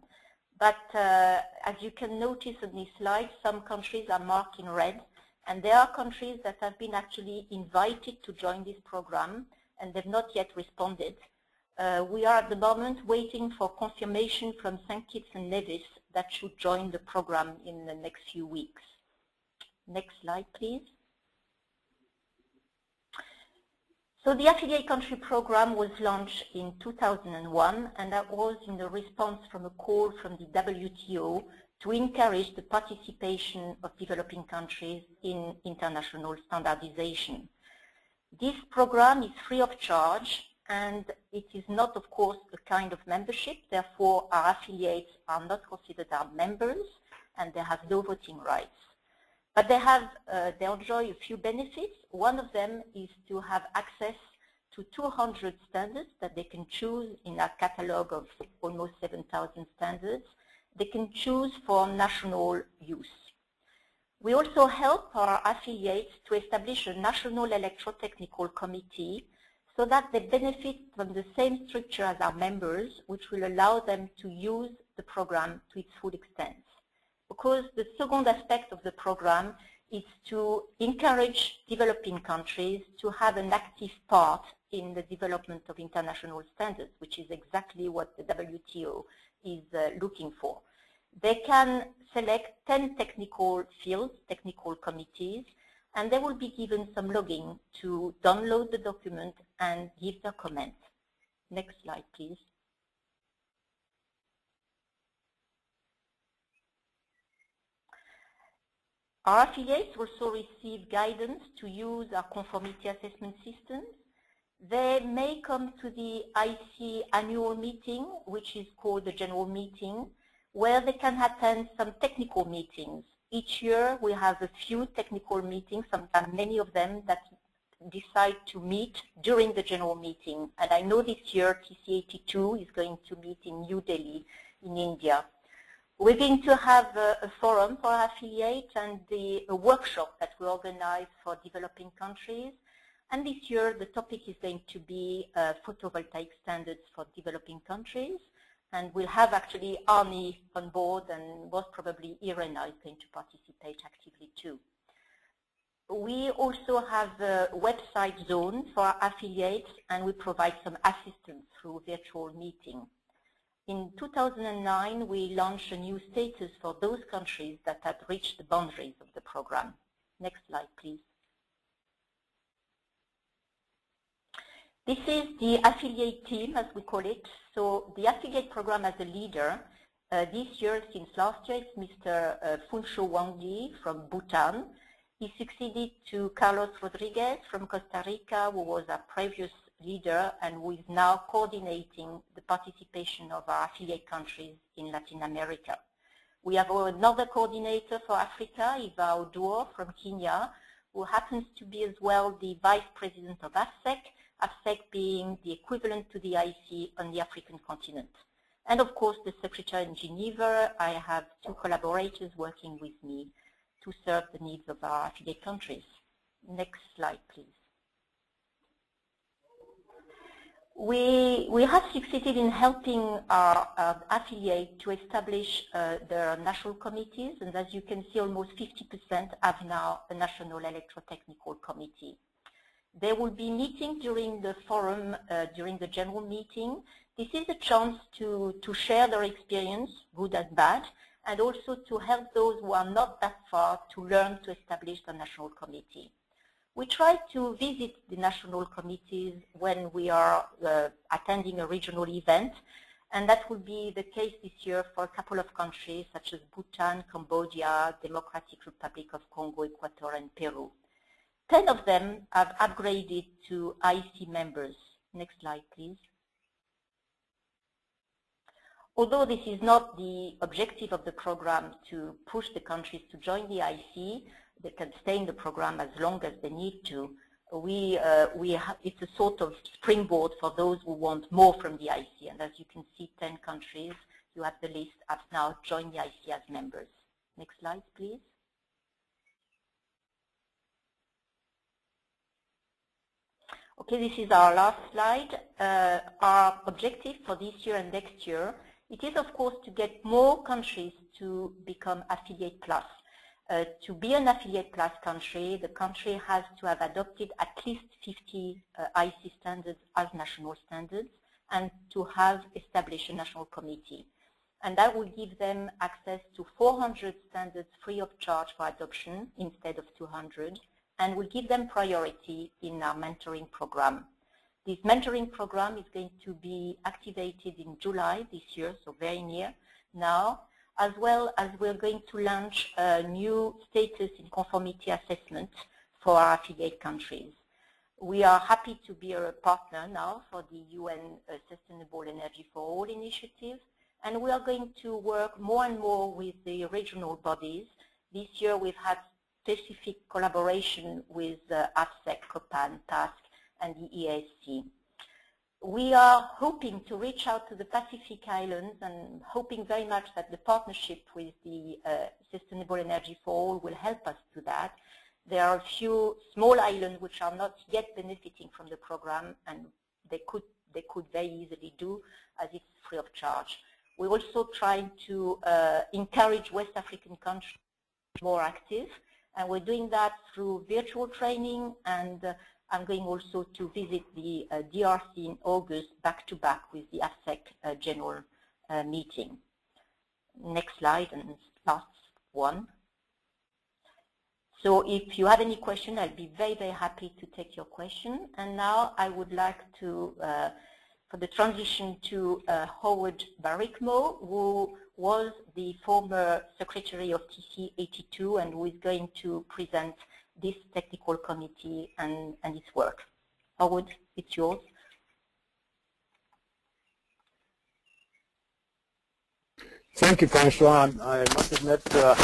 But uh, as you can notice on this slide, some countries are marked in red, and there are countries that have been actually invited to join this program, and they've not yet responded. Uh, we are at the moment waiting for confirmation from St. Kitts and Nevis that should join the program in the next few weeks. Next slide, please. So the affiliate country program was launched in 2001 and that was in the response from a call from the WTO to encourage the participation of developing countries in international standardization. This program is free of charge and it is not, of course, a kind of membership. Therefore, our affiliates are not considered our members and they have no voting rights. But they have, uh, they enjoy a few benefits. One of them is to have access to 200 standards that they can choose in our catalog of almost 7,000 standards. They can choose for national use. We also help our affiliates to establish a national electrotechnical committee so that they benefit from the same structure as our members, which will allow them to use the program to its full extent because the second aspect of the program is to encourage developing countries to have an active part in the development of international standards, which is exactly what the WTO is uh, looking for. They can select 10 technical fields, technical committees, and they will be given some login to download the document and give their comment. Next slide, please. Our affiliates also receive guidance to use our conformity assessment systems. They may come to the IC annual meeting, which is called the general meeting, where they can attend some technical meetings. Each year we have a few technical meetings, sometimes many of them that decide to meet during the general meeting. And I know this year TC82 is going to meet in New Delhi in India. We're going to have a, a forum for affiliates and the, a workshop that we organize for developing countries. And this year, the topic is going to be uh, photovoltaic standards for developing countries. And we'll have actually Arne on board and most probably IRENA is going to participate actively too. We also have a website zone for our affiliates and we provide some assistance through virtual meeting. In 2009, we launched a new status for those countries that had reached the boundaries of the program. Next slide, please. This is the affiliate team, as we call it. So the affiliate program as a leader, uh, this year, since last year, it's Mr. Uh, Phuntsho Wangdi from Bhutan. He succeeded to Carlos Rodriguez from Costa Rica, who was a previous leader and who is now coordinating the participation of our affiliate countries in Latin America. We have another coordinator for Africa, Eva Oduor from Kenya, who happens to be as well the vice president of AFSEC, AFSEC being the equivalent to the IC on the African continent. And of course, the Secretary in Geneva, I have two collaborators working with me to serve the needs of our affiliate countries. Next slide, please. We, we have succeeded in helping our affiliate to establish uh, their national committees, and as you can see, almost 50% have now a national electrotechnical committee. They will be meeting during the forum, uh, during the general meeting. This is a chance to, to share their experience, good and bad, and also to help those who are not that far to learn to establish the national committee. We try to visit the national committees when we are uh, attending a regional event, and that will be the case this year for a couple of countries such as Bhutan, Cambodia, Democratic Republic of Congo, Ecuador, and Peru. Ten of them have upgraded to IC members. Next slide, please. Although this is not the objective of the program to push the countries to join the IC, they can stay in the program as long as they need to. We, uh, we it's a sort of springboard for those who want more from the IC. And as you can see, 10 countries, you have the list, have now joined the IC as members. Next slide, please. Okay, this is our last slide. Uh, our objective for this year and next year, it is of course to get more countries to become affiliate plus. Uh, to be an affiliate plus country, the country has to have adopted at least 50 uh, IEC standards as national standards and to have established a national committee. And that will give them access to 400 standards free of charge for adoption instead of 200 and we'll give them priority in our mentoring program. This mentoring program is going to be activated in July this year, so very near now, as well as we're going to launch a new status in conformity assessment for our affiliate countries. We are happy to be a partner now for the UN uh, Sustainable Energy for All initiative, and we are going to work more and more with the regional bodies. This year we've had specific collaboration with uh, AFSEC, COPANT, TASC, and the EASC we are hoping to reach out to the Pacific Islands and hoping very much that the partnership with the uh, Sustainable Energy for All will help us do that. There are a few small islands which are not yet benefiting from the program and they could, they could very easily do as it's free of charge. We're also trying to uh, encourage West African countries more active and we're doing that through virtual training and uh, I'm going also to visit the uh, DRC in August back-to-back -back with the AFSEC uh, general uh, meeting. Next slide and last one. So if you have any question, I'll be very, very happy to take your question. And now I would like to, uh, for the transition to uh, Howard Barikmo, who was the former secretary of TC82 and who is going to present this technical committee and, and its work. Howard, it's yours. Thank you, Francois. I must admit uh,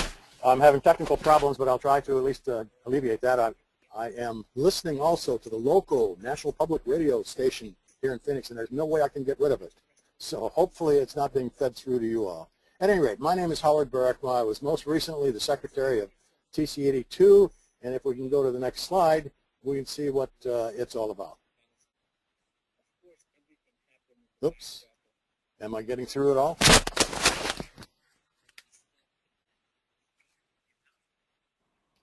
I'm having technical problems, but I'll try to at least uh, alleviate that. I, I am listening also to the local National Public Radio station here in Phoenix, and there's no way I can get rid of it. So hopefully it's not being fed through to you all. At any rate, my name is Howard Barikmo. I was most recently the secretary of TC82 and if we can go to the next slide, we can see what uh, it's all about. Oops. Am I getting through it all?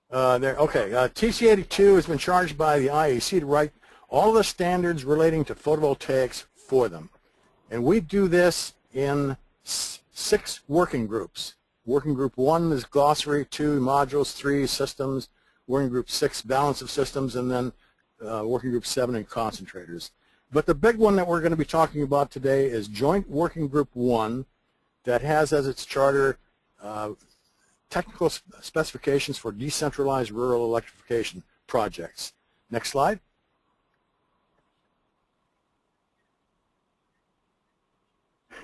Uh, there, okay, uh, TC82 has been charged by the IEC to write all the standards relating to photovoltaics for them. And we do this in six working groups. Working group one is glossary, two modules, three systems, working group six, balance of systems, and then uh, working group seven and concentrators. But the big one that we're going to be talking about today is joint working group one that has as its charter uh, technical specifications for decentralized rural electrification projects. Next slide.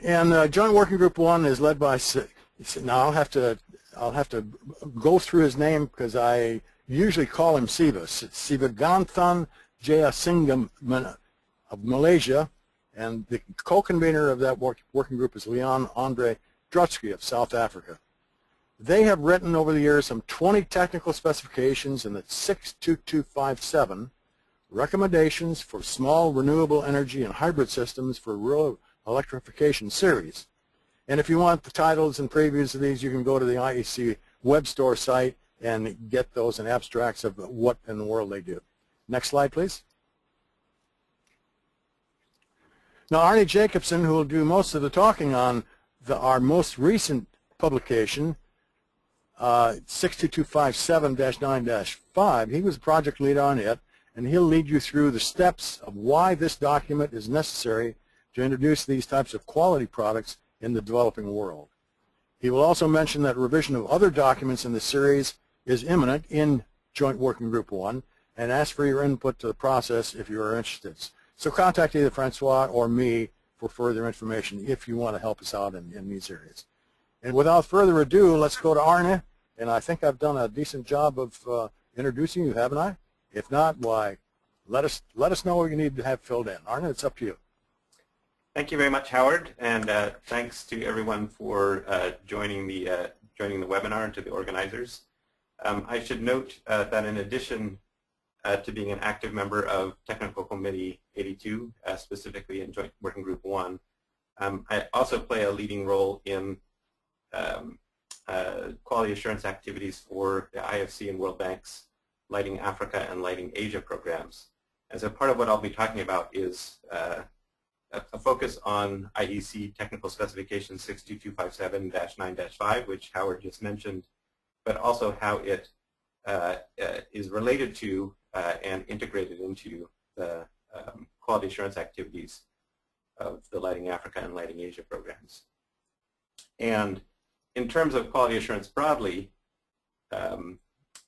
And uh, Joint Working Group One is led by. Now I'll have to I'll have to go through his name because I usually call him Siva. Sivaganthan Jayasingam of Malaysia, And the co-convener of that work, working group is Leon Andre Drutsky of South Africa. They have written over the years some 20 technical specifications in the 62257 recommendations for small renewable energy and hybrid systems for rural electrification series. And if you want the titles and previews of these, you can go to the IEC web store site and get those and abstracts of what in the world they do. Next slide, please. Now, Arne Jacobson, who will do most of the talking on the, our most recent publication, uh, 62257-9-5, he was a project lead on it, and he'll lead you through the steps of why this document is necessary to introduce these types of quality products in the developing world. He will also mention that revision of other documents in the series is imminent in Joint Working Group 1 and ask for your input to the process if you are interested. So contact either Francois or me for further information if you want to help us out in, in these areas. And without further ado, let's go to Arne. And I think I've done a decent job of uh, introducing you, haven't I? If not, why, let us, let us know what you need to have filled in. Arne, it's up to you. Thank you very much, Howard, and uh, thanks to everyone for uh, joining the uh, joining the webinar and to the organizers. Um, I should note uh, that in addition uh, to being an active member of Technical Committee 82, uh, specifically in Joint Working Group 1, um, I also play a leading role in um, quality assurance activities for the IFC and World Bank's Lighting Africa and Lighting Asia programs. And so part of what I'll be talking about is a focus on IEC technical specification 62257-9-5, which Howard just mentioned, but also how it uh, uh, is related to uh, and integrated into the um, quality assurance activities of the Lighting Africa and Lighting Asia programs. And in terms of quality assurance broadly, um,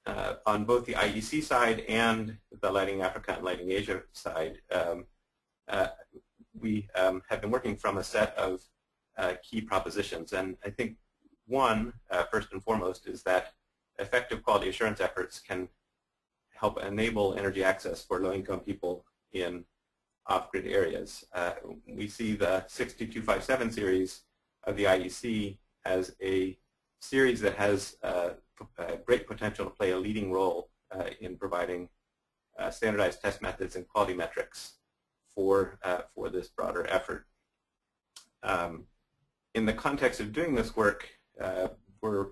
uh, on both the IEC side and the Lighting Africa and Lighting Asia side, um, uh, we um, have been working from a set of uh, key propositions. And I think one, uh, first and foremost, is that effective quality assurance efforts can help enable energy access for low-income people in off-grid areas. Uh, we see the 62257 series of the IEC as a series that has uh, great potential to play a leading role uh, in providing uh, standardized test methods and quality metrics for, uh, for this broader effort. Um, in the context of doing this work, uh, we're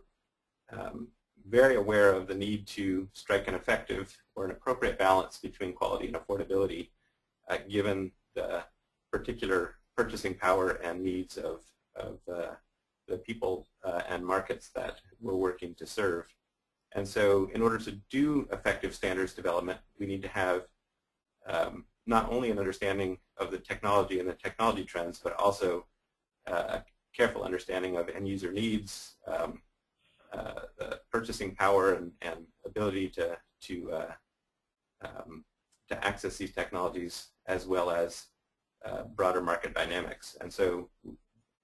um, very aware of the need to strike an effective or an appropriate balance between quality and affordability uh, given the particular purchasing power and needs of, of uh, the people uh, and markets that we're working to serve. And so in order to do effective standards development, we need to have um, not only an understanding of the technology and the technology trends, but also uh, a careful understanding of end user needs, um, uh, purchasing power and, and, ability to to uh, um, to access these technologies as well as uh, broader market dynamics. And so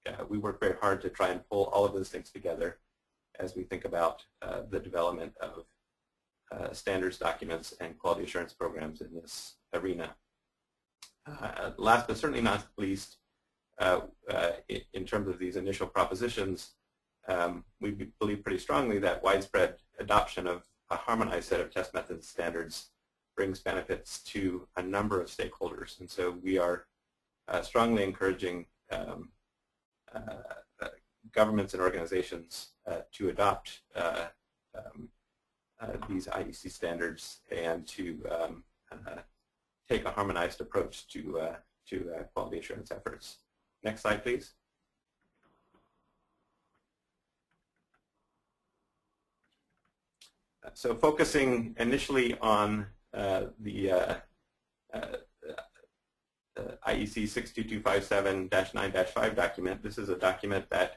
uh, we work very hard to try and pull all of those things together as we think about the development of standards documents and quality assurance programs in this arena. Uh, last but certainly not least, uh, uh, in terms of these initial propositions, um, we believe pretty strongly that widespread adoption of a harmonized set of test methods standards brings benefits to a number of stakeholders. And so we are uh, strongly encouraging um, uh, governments and organizations uh, to adopt um, these IEC standards and to um, take a harmonized approach to, uh, to uh, quality assurance efforts. Next slide, please. So focusing initially on uh, the uh, uh, IEC 62257-9-5 document, this is a document that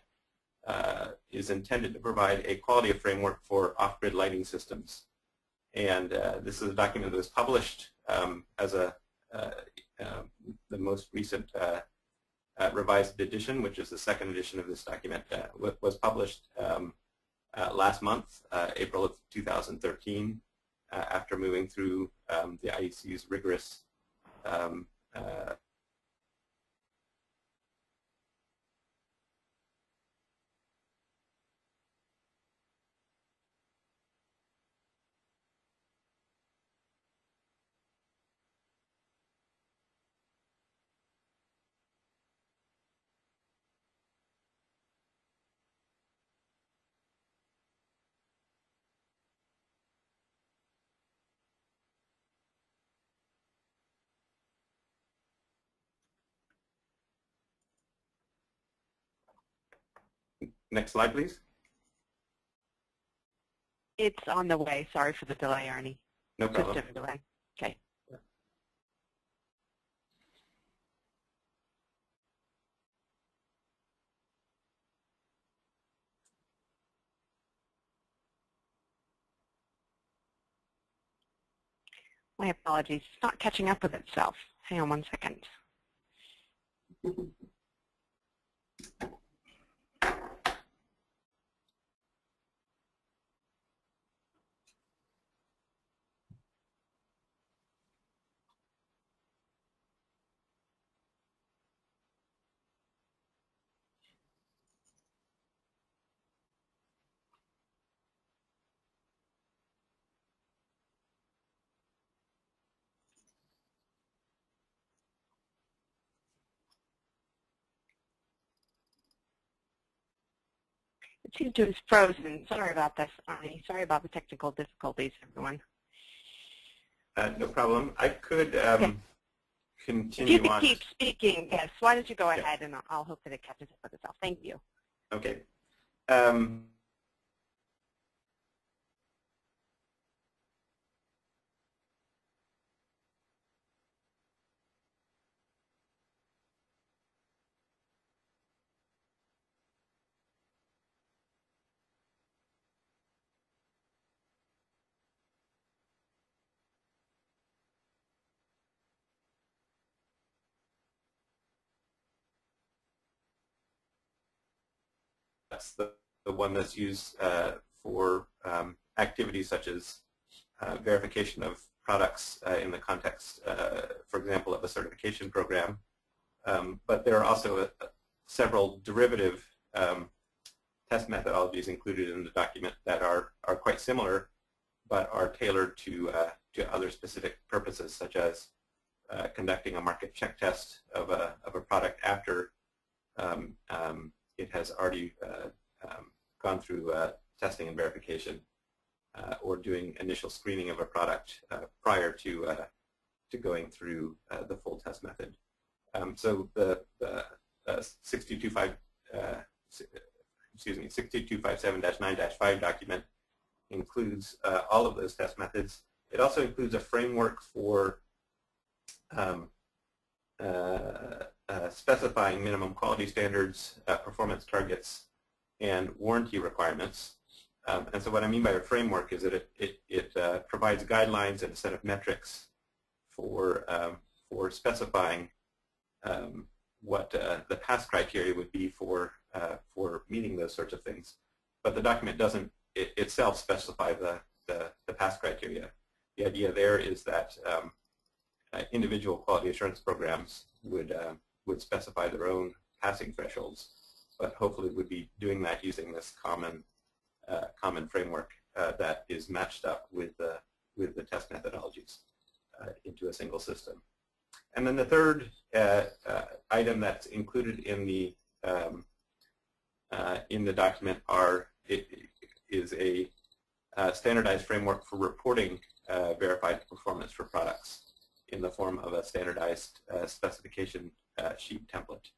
is intended to provide a quality framework for off-grid lighting systems. And this is a document that was published um, as a uh, um, the most recent uh, uh, revised edition, which is the second edition of this document, was published um, last month, April of 2013, after moving through um, the IEC's rigorous um, next slide, please. It's on the way. Sorry for the delay, Arne. No problem. System delay. Okay. My apologies. It's not catching up with itself. Hang on one second. To have frozen. Sorry about this, Arne. Sorry about the technical difficulties, everyone. Uh, no problem. I could um, Okay. If continue you could on. keep speaking, yes, why don't you go Yeah. ahead and I'll- I'll hope that it catches up with itself. Thank you. Okay. Um, that's the, the one that's used uh, for um, activities such as uh, verification of products uh, in the context, uh, for example, of a certification program. Um, but there are also uh several derivative um, test methodologies included in the document that are, are quite similar, but are tailored to, to other specific purposes, such as uh, conducting a market check test of a, of a product after um, um, it has already uh, um, gone through uh, testing and verification, uh, or doing initial screening of a product prior to to going through the full test method. Um, so the, the uh, 6225, uh, excuse me, 62257-9-5 document includes all of those test methods. It also includes a framework for um, specifying minimum quality standards, uh, performance targets, and warranty requirements. Um, and so what I mean by a framework is that it, it, it uh, provides guidelines and a set of metrics for, um, for specifying um, what uh, the pass criteria would be for, uh, for meeting those sorts of things. But the document doesn't it, itself specify the, the, the pass criteria. The idea there is that um, uh, individual quality assurance programs would uh, would specify their own passing thresholds, but hopefully would be doing that using this common uh, common framework uh, that is matched up with the with the test methodologies uh, into a single system. And then the third uh, uh, item that's included in the um, in the document are it, is a standardized framework for reporting verified performance for products in the form of a standardized uh, specification uh, sheet template.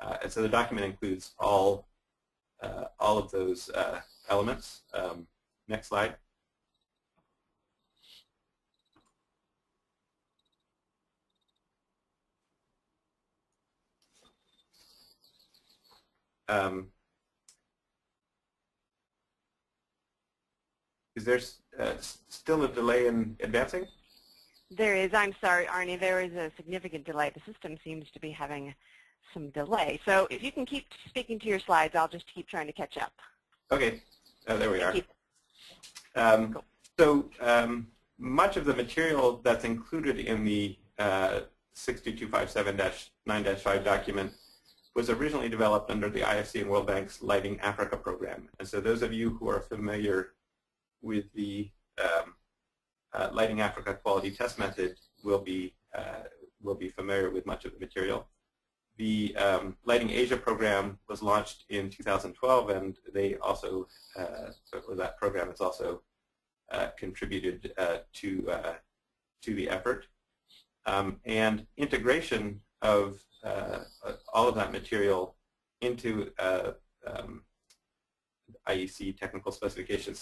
Uh, and so the document includes all, all of those elements. Um, next slide. Um, is there still a delay in advancing? There is. I'm sorry, Arne. There is a significant delay. The system seems to be having some delay. So if you can keep speaking to your slides, I'll just keep trying to catch up. Okay. Oh, there we Thank are. Um, Cool. so um, much of the material that's included in the uh, 62257-9-5 document was originally developed under the IFC and World Bank's Lighting Africa program. And so those of you who are familiar with the um, Lighting Africa quality test method will be uh, will be familiar with much of the material. The um, Lighting Asia program was launched in 2012, and they also uh, that program has also uh, contributed uh, to uh, to the effort. Um, and integration of uh, all of that material into um, IEC technical specification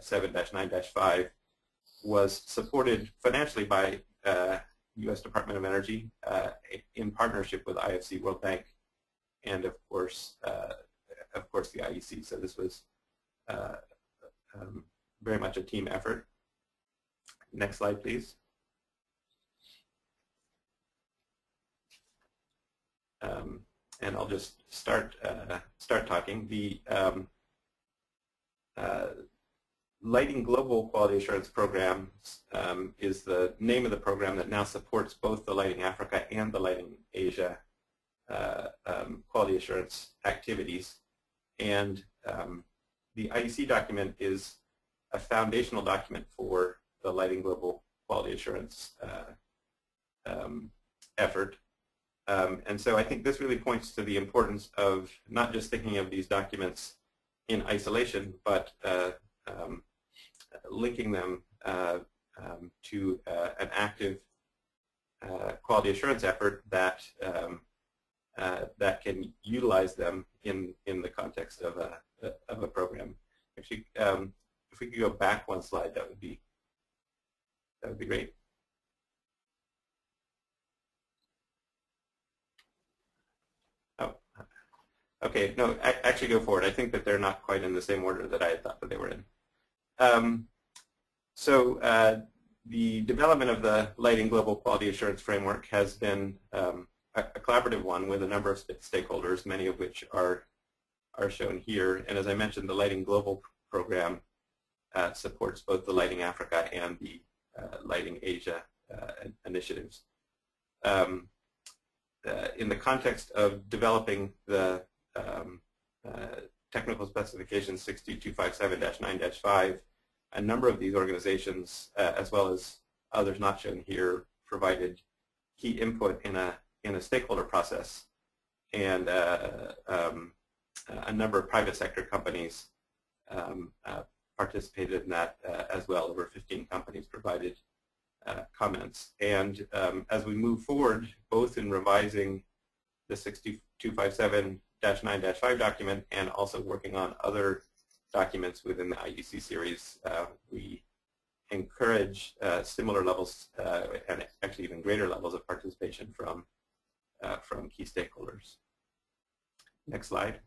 6257-9-5 was supported financially by uh, U.S. Department of Energy uh, in partnership with IFC World Bank and of course uh, of course the IEC. So this was uh, um, very much a team effort. Next slide, please. Um, and I'll just start uh, start talking. The um, uh, Lighting Global Quality Assurance Program um, is the name of the program that now supports both the Lighting Africa and the Lighting Asia uh, um, quality assurance activities. And um, the IEC document is a foundational document for the Lighting Global Quality Assurance uh, um, effort. Um, and so I think this really points to the importance of not just thinking of these documents in isolation, but uh, um, linking them uh, um, to uh, an active uh, quality assurance effort that um, uh, that can utilize them in in the context of a of a program. Actually, um, if we could go back one slide, that would be that would be great. Oh, okay. No, actually, go forward. I think that they're not quite in the same order that I had thought that they were in. Um, so uh, the development of the Lighting Global Quality Assurance Framework has been um, a, a, collaborative one with a number of stakeholders, many of which are are shown here. And as I mentioned, the Lighting Global program uh, supports both the Lighting Africa and the uh, Lighting Asia uh, initiatives. Um, uh, in the context of developing the um, uh, technical specification 62257-9-5, a number of these organizations, uh, as well as others not shown here, provided key input in a in a stakeholder process, and uh, um, a number of private sector companies um, uh, participated in that uh, as well. Over 15 companies provided uh, comments, and um, as we move forward, both in revising the 6257-9-5 document and also working on other documents within the IEC series, uh, we encourage uh, similar levels uh, and actually even greater levels of participation from, uh, from key stakeholders. Next slide.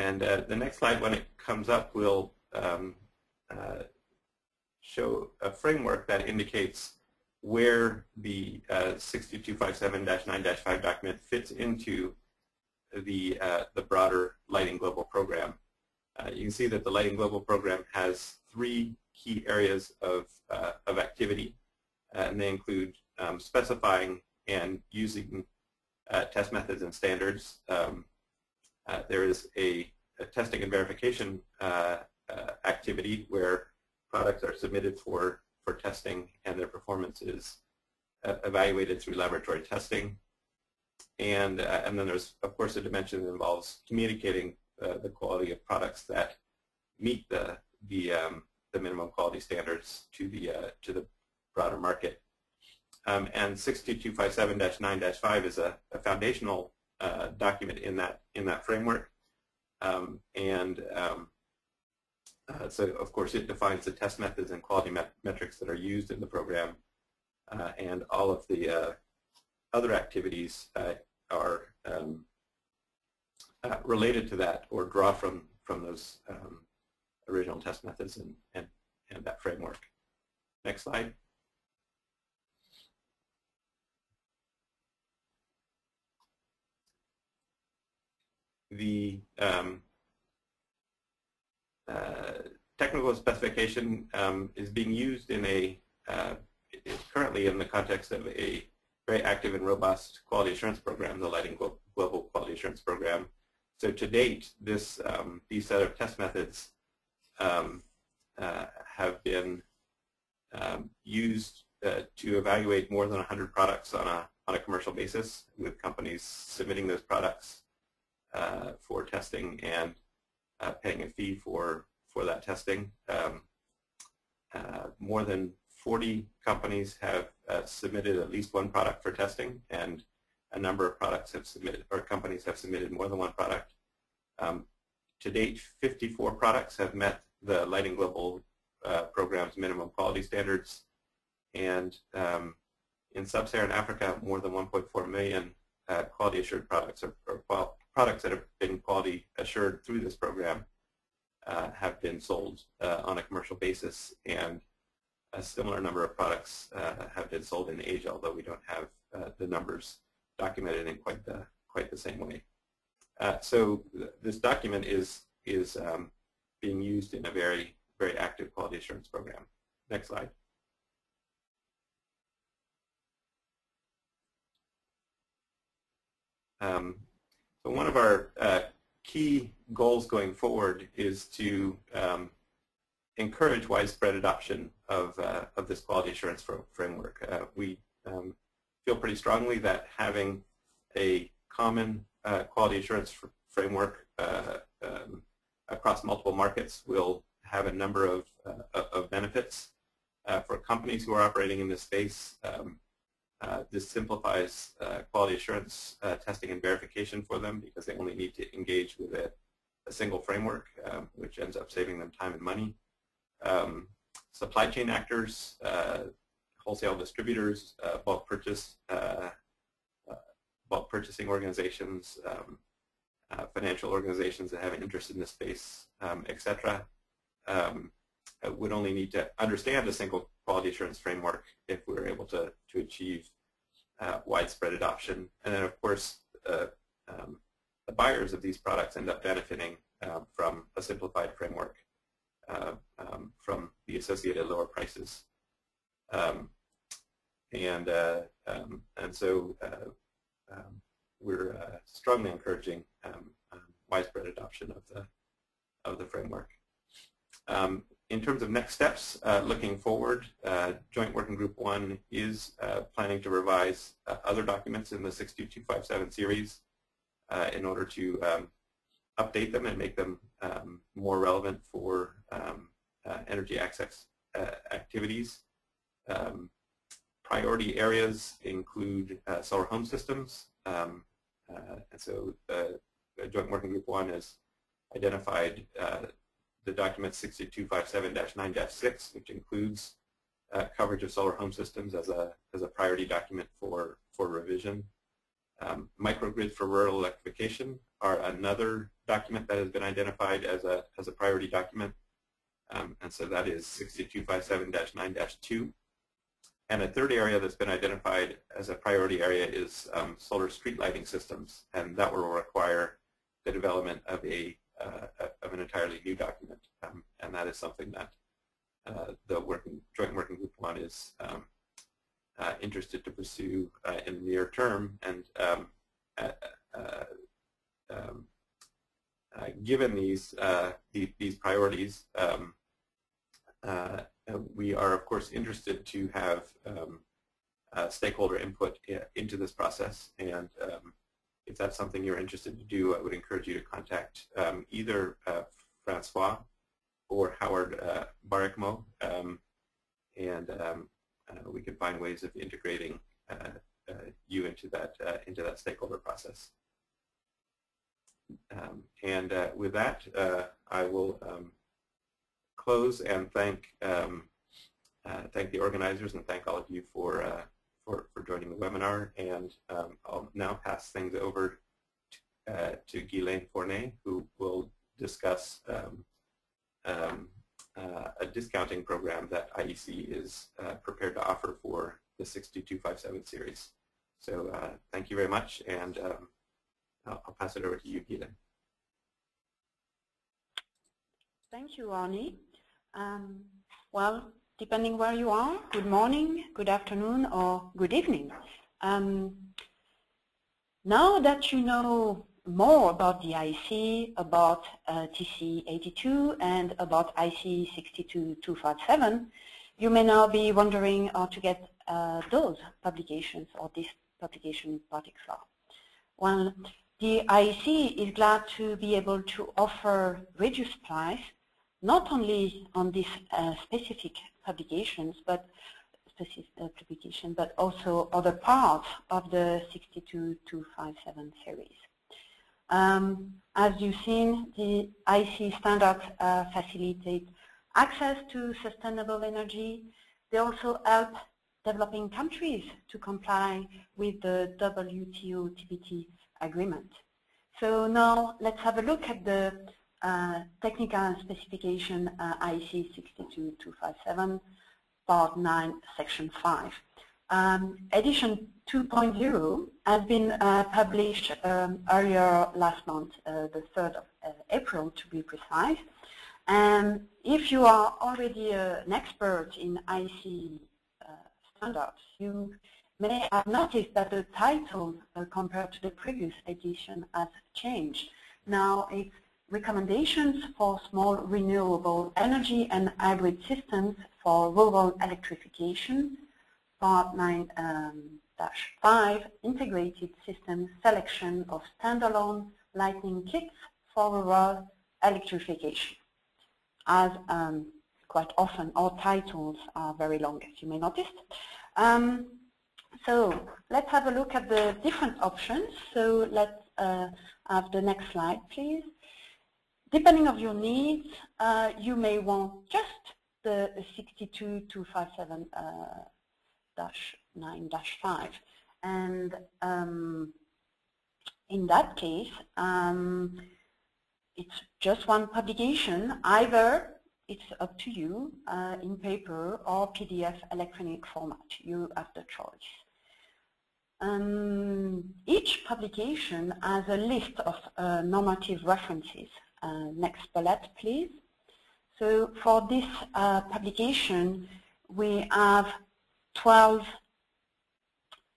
And uh, the next slide, when it comes up, will um, uh, show a framework that indicates where the uh, 6257-9-5 document fits into the, uh, the broader Lighting Global program. Uh, you can see that the Lighting Global program has three key areas of, uh, of activity, uh, and they include um, specifying and using test methods and standards. Um, there is a, a, testing and verification uh, activity where products are submitted for, for testing and their performance is uh, evaluated through laboratory testing. And, uh, and then there's, of course, a dimension that involves communicating uh, the quality of products that meet the, the, um, the minimum quality standards to the, uh, to the broader market. Um, and 62257-9-5 is a, a foundational uh, document in that, in that framework. Um, and um, uh, so of course it defines the test methods and quality met metrics that are used in the program uh, and all of the uh, other activities are um, uh, related to that or draw from, from those um, original test methods and, and, and that framework. Next slide. The um, uh, technical specification um, is being used in a, uh, currently in the context of a very active and robust quality assurance program, the Lighting Global Quality Assurance Program. So to date, this um, these set of test methods um, uh, have been um, used uh, to evaluate more than 100 products on a on a commercial basis, with companies submitting those products uh, for testing and uh, paying a fee for for that testing. Um, uh, more than 40 companies have uh, submitted at least one product for testing, and a number of products have submitted, or companies have submitted more than one product. Um, to date, 54 products have met the Lighting Global uh, program's minimum quality standards, and um, in sub-Saharan Africa, more than 1.4 million uh, quality assured products or products that have been quality assured through this program uh, have been sold uh, on a commercial basis, and a similar number of products uh, have been sold in Asia, although we don't have uh, the numbers documented in quite the quite the same way. Uh, so th this document is is um, being used in a very very active quality assurance program. Next slide. Um, so one of our uh, key goals going forward is to um, encourage widespread adoption of, uh, of this quality assurance framework. Uh, we um, feel pretty strongly that having a common uh, quality assurance framework uh, um, across multiple markets will have a number of, uh, of benefits. for companies who are operating in this space, um, uh, this simplifies uh, quality assurance uh, testing and verification for them because they only need to engage with a, a single framework, um, which ends up saving them time and money. Um, supply chain actors, uh, wholesale distributors, uh, bulk purchase, bulk purchasing organizations, um, financial organizations that have an interest in this space, um, etc. Um, would only need to understand a single quality assurance framework if we were able to, to achieve uh, widespread adoption. And then, of course, uh, um, the buyers of these products end up benefiting uh, from a simplified framework uh, um, from the associated lower prices. Um, and, uh, um, and so uh, um, we're strongly encouraging um, widespread adoption of the, of the framework. Um, in terms of next steps, uh, looking forward, uh, Joint Working Group 1 is uh, planning to revise uh, other documents in the 62257 series uh, in order to um, update them and make them um, more relevant for um, uh, energy access activities. Um, priority areas include solar home systems, um, and so Joint Working Group 1 has identified the document 6257-9-6, which includes uh, coverage of solar home systems as a, as a priority document for, for revision. Um, microgrids for rural electrification are another document that has been identified as a, as a priority document. Um, and so that is 6257-9-2. And a third area that's been identified as a priority area is um, solar street lighting systems, and that will require the development of a of an entirely new document, um, and that is something that uh, the working, Joint Working Group 1 is um, uh, interested to pursue in the near term, and um, um given these, the, these priorities, um, we are of course interested to have um, stakeholder input into this process, and if that's something you're interested to do, I would encourage you to contact um, either uh, Francois or Howard uh, um, and um, uh, we can find ways of integrating uh, uh, you into that uh, into that stakeholder process. Um, and with that, I will um, close and thank um, thank the organizers and thank all of you for for, for joining the webinar. And um, I'll now pass things over to, uh, to Fournet, who will discuss um, um, uh, a discounting program that IEC is uh, prepared to offer for the 62257 series. So uh, thank you very much, and um, I'll, I'll, pass it over to you, Guylaine. Thank you, Arne. Um, well, depending where you are, good morning, good afternoon, or good evening. Um, now that you know more about the IEC, about uh, TC82, and about IEC 62257, you may now be wondering how to get uh, those publications or this publication in particular. Well, the IEC is glad to be able to offer reduced price not only on this uh, specific publications, but publication, but also other parts of the 62257 series. Um, as you've seen, the IEC standards uh, facilitate access to sustainable energy. They also help developing countries to comply with the WTO TBT agreement. So now let's have a look at the uh, technical specification uh, IEC 62257, part 9, section 5. Um, edition 2.0 has been uh, published um, earlier last month, uh, the 3rd of uh, April to be precise. And if you are already an expert in uh, standards, you may have noticed that the title compared to the previous edition has changed. Now it's recommendations for small renewable energy and hybrid systems for rural electrification Part 9-5, integrated system selection of standalone lightning kits for rural electrification. As um, quite often our titles are very long, as you may notice. Um, so let's have a look at the different options. So let's uh, have the next slide, please. Depending on your needs, uh, you may want just the 62257 uh, 9-5. And um, in that case, um, it's just one publication. Either it's up to you uh, in paper or PDF electronic format. You have the choice. Um, each publication has a list of uh, normative references. Uh, next bullet, please. So for this uh, publication, we have 12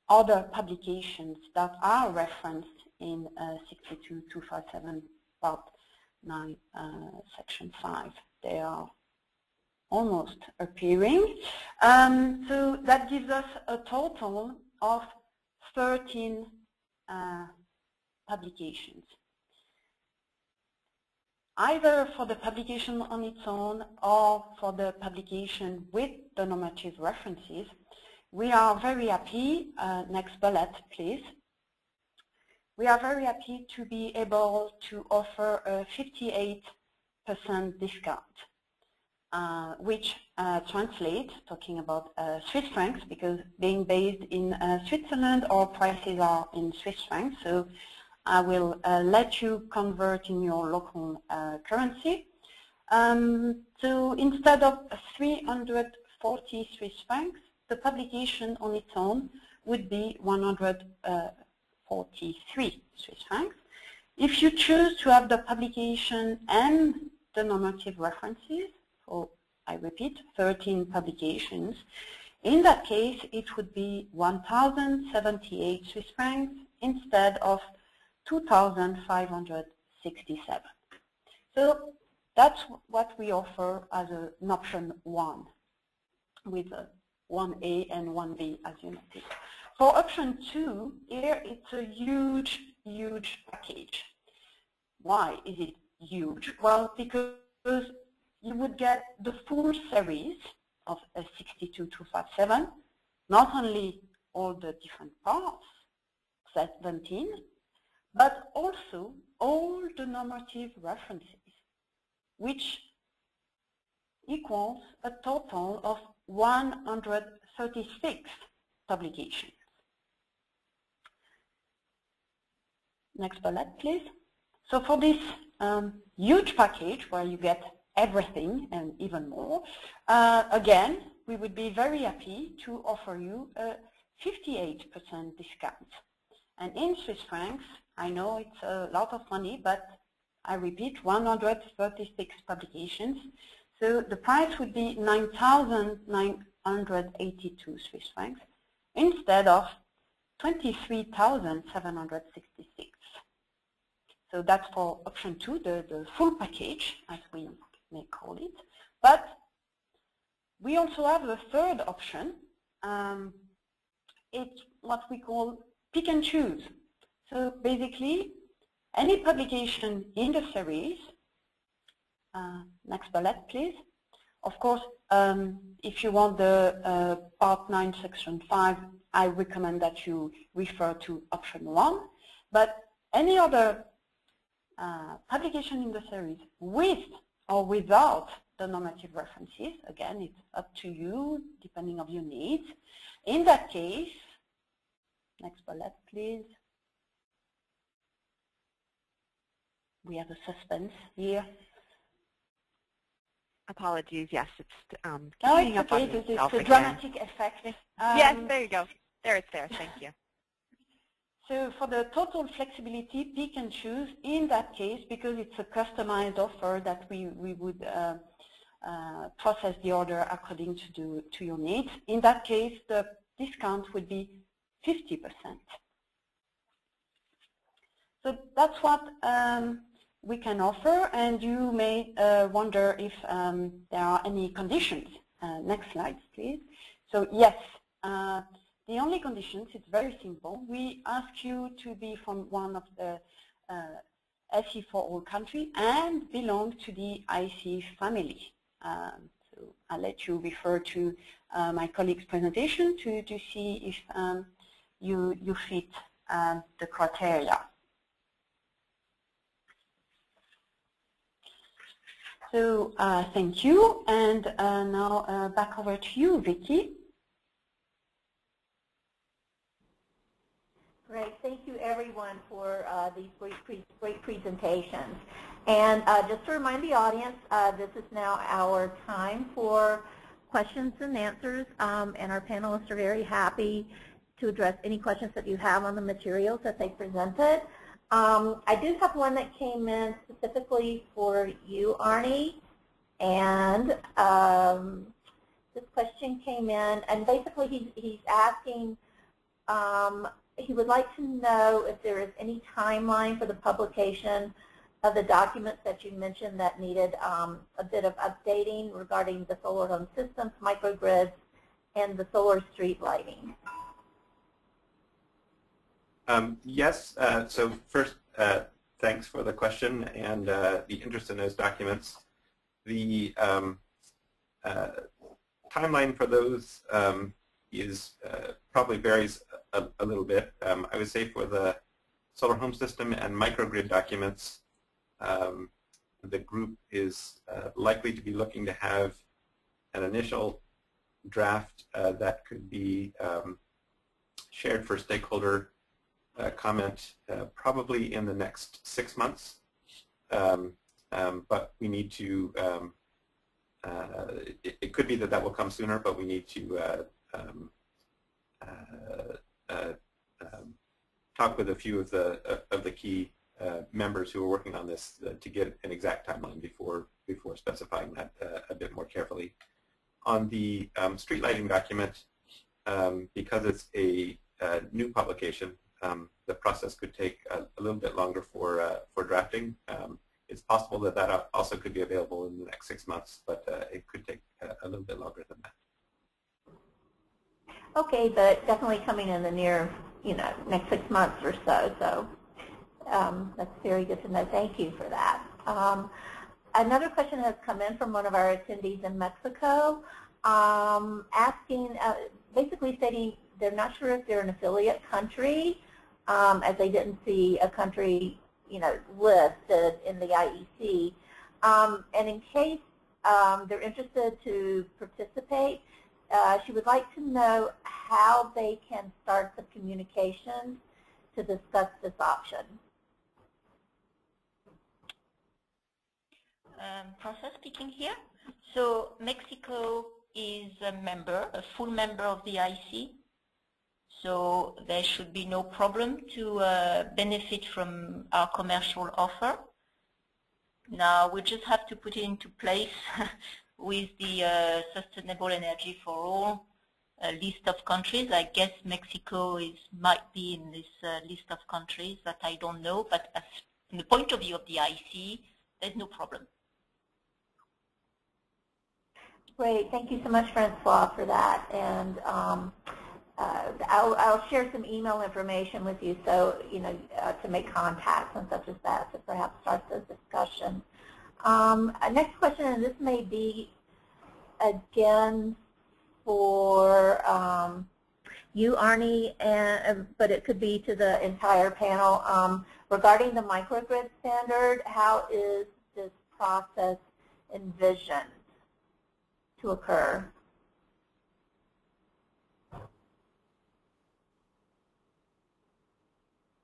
other publications that are referenced in uh, 62257 part 9 uh, section 5. They are almost appearing. Um, so that gives us a total of 13 uh, publications. Either for the publication on its own or for the publication with the normative references, we are very happy, uh, next bullet please, we are very happy to be able to offer a 58% discount, uh, which uh, translates, talking about uh, Swiss francs, because being based in uh, Switzerland, our prices are in Swiss francs, so I will uh, let you convert in your local currency. Um, so instead of 340 Swiss francs, the publication on its own would be 143 Swiss francs. If you choose to have the publication and the normative references, so I repeat, 13 publications, in that case it would be 1,078 Swiss francs instead of 2,567. So that's what we offer as an option one with a 1A and 1B, as you notice. For option 2, here it's a huge, huge package. Why is it huge? Well, because you would get the full series of a 62257, not only all the different parts, 17, but also all the normative references, which equals a total of 136 publications. Next bullet, please. So for this um, huge package where you get everything and even more, uh, again, we would be very happy to offer you a 58% discount. And in Swiss francs, I know it's a lot of money, but I repeat, 136 publications so the price would be 9,982 Swiss francs instead of 23,766. So that's for option two, the, the full package, as we may call it. But we also have a third option. Um, it's what we call pick and choose. So basically, any publication in the series Uh, next bullet, please. Of course, um, if you want the uh, Part 9, Section 5, I recommend that you refer to option 1. But any other uh, publication in the series with or without the normative references, again, it's up to you, depending on your needs. In that case, next bullet, please. We have a suspense here. Apologies, yes, it's um, No, it's up on okay. It's, it's a dramatic effect. yes, Um, there you go. There it's there. Thank you. So for the total flexibility, pick and choose in that case because it's a customized offer that we, we would uh, uh, process the order according to, do, to your needs. In that case, the discount would be 50%. So that's what um, we can offer and you may uh, wonder if um, there are any conditions. Uh, next slide, please. So yes, uh, the only conditions, it's very simple. We ask you to be from one of the uh, SE for all country and belong to the IEC family. Um, so I'll let you refer to uh, my colleague's presentation to, to see if um, you, you fit um, the criteria. So uh, thank you, and uh, now uh, back over to you, Vicky. Great. Thank you, everyone, for uh, these great, pre great presentations. And uh, just to remind the audience, uh, this is now our time for questions and answers, um, and our panelists are very happy to address any questions that you have on the materials that they presented. Um, I do have one that came in specifically for you, Arne, and um, this question came in, and basically he's, he's asking um, he would like to know if there is any timeline for the publication of the documents that you mentioned that needed um, a bit of updating regarding the solar home systems, microgrids, and the solar street lighting. Um, yes, uh, so first, uh, thanks for the question and uh, the interest in those documents. The um, uh, timeline for those um, is uh, probably varies a, a little bit. Um, I would say for the solar home system and microgrid documents, um, the group is uh, likely to be looking to have an initial draft that could be um, shared for stakeholder uh, comment uh, probably in the next six months. Um, um, but we need to, um, uh, it, it, could be that that will come sooner, but we need to uh, um, uh, uh, um, talk with a few of the of the key members who are working on this to get an exact timeline before before specifying that a bit more carefully. On the um, street lighting document, um, because it's a new publication, um, the process could take a, a little bit longer for uh, for drafting. Um, it's possible that that also could be available in the next six months, but uh, it could take a, a, little bit longer than that. Okay, but definitely coming in the near, you know, next six months or so. So um, that's very good to know. Thank you for that. Um, another question has come in from one of our attendees in Mexico, um, asking, uh, basically stating they're not sure if they're an affiliate country, um, as they didn't see a country, you know, listed in the IEC. Um, and in case um, they're interested to participate, uh, she would like to know how they can start the communications to discuss this option. Um, speaking here. So Mexico is a member, a full member of the IEC. So there should be no problem to uh, benefit from our commercial offer. Now we just have to put it into place with the uh, Sustainable Energy for All uh, list of countries. I guess Mexico is might be in this uh, list of countries that I don't know, but as, from the point of view of the IEC, there's no problem. Great. Thank you so much, Francois, for that. And um, uh, I'll, I'll, share some email information with you so, you know, uh, to make contacts and such as that to perhaps start the discussion. Um, next question, and this may be again for um, you, Arne, and, but it could be to the entire panel. Um, regarding the microgrid standard, how is this process envisioned to occur?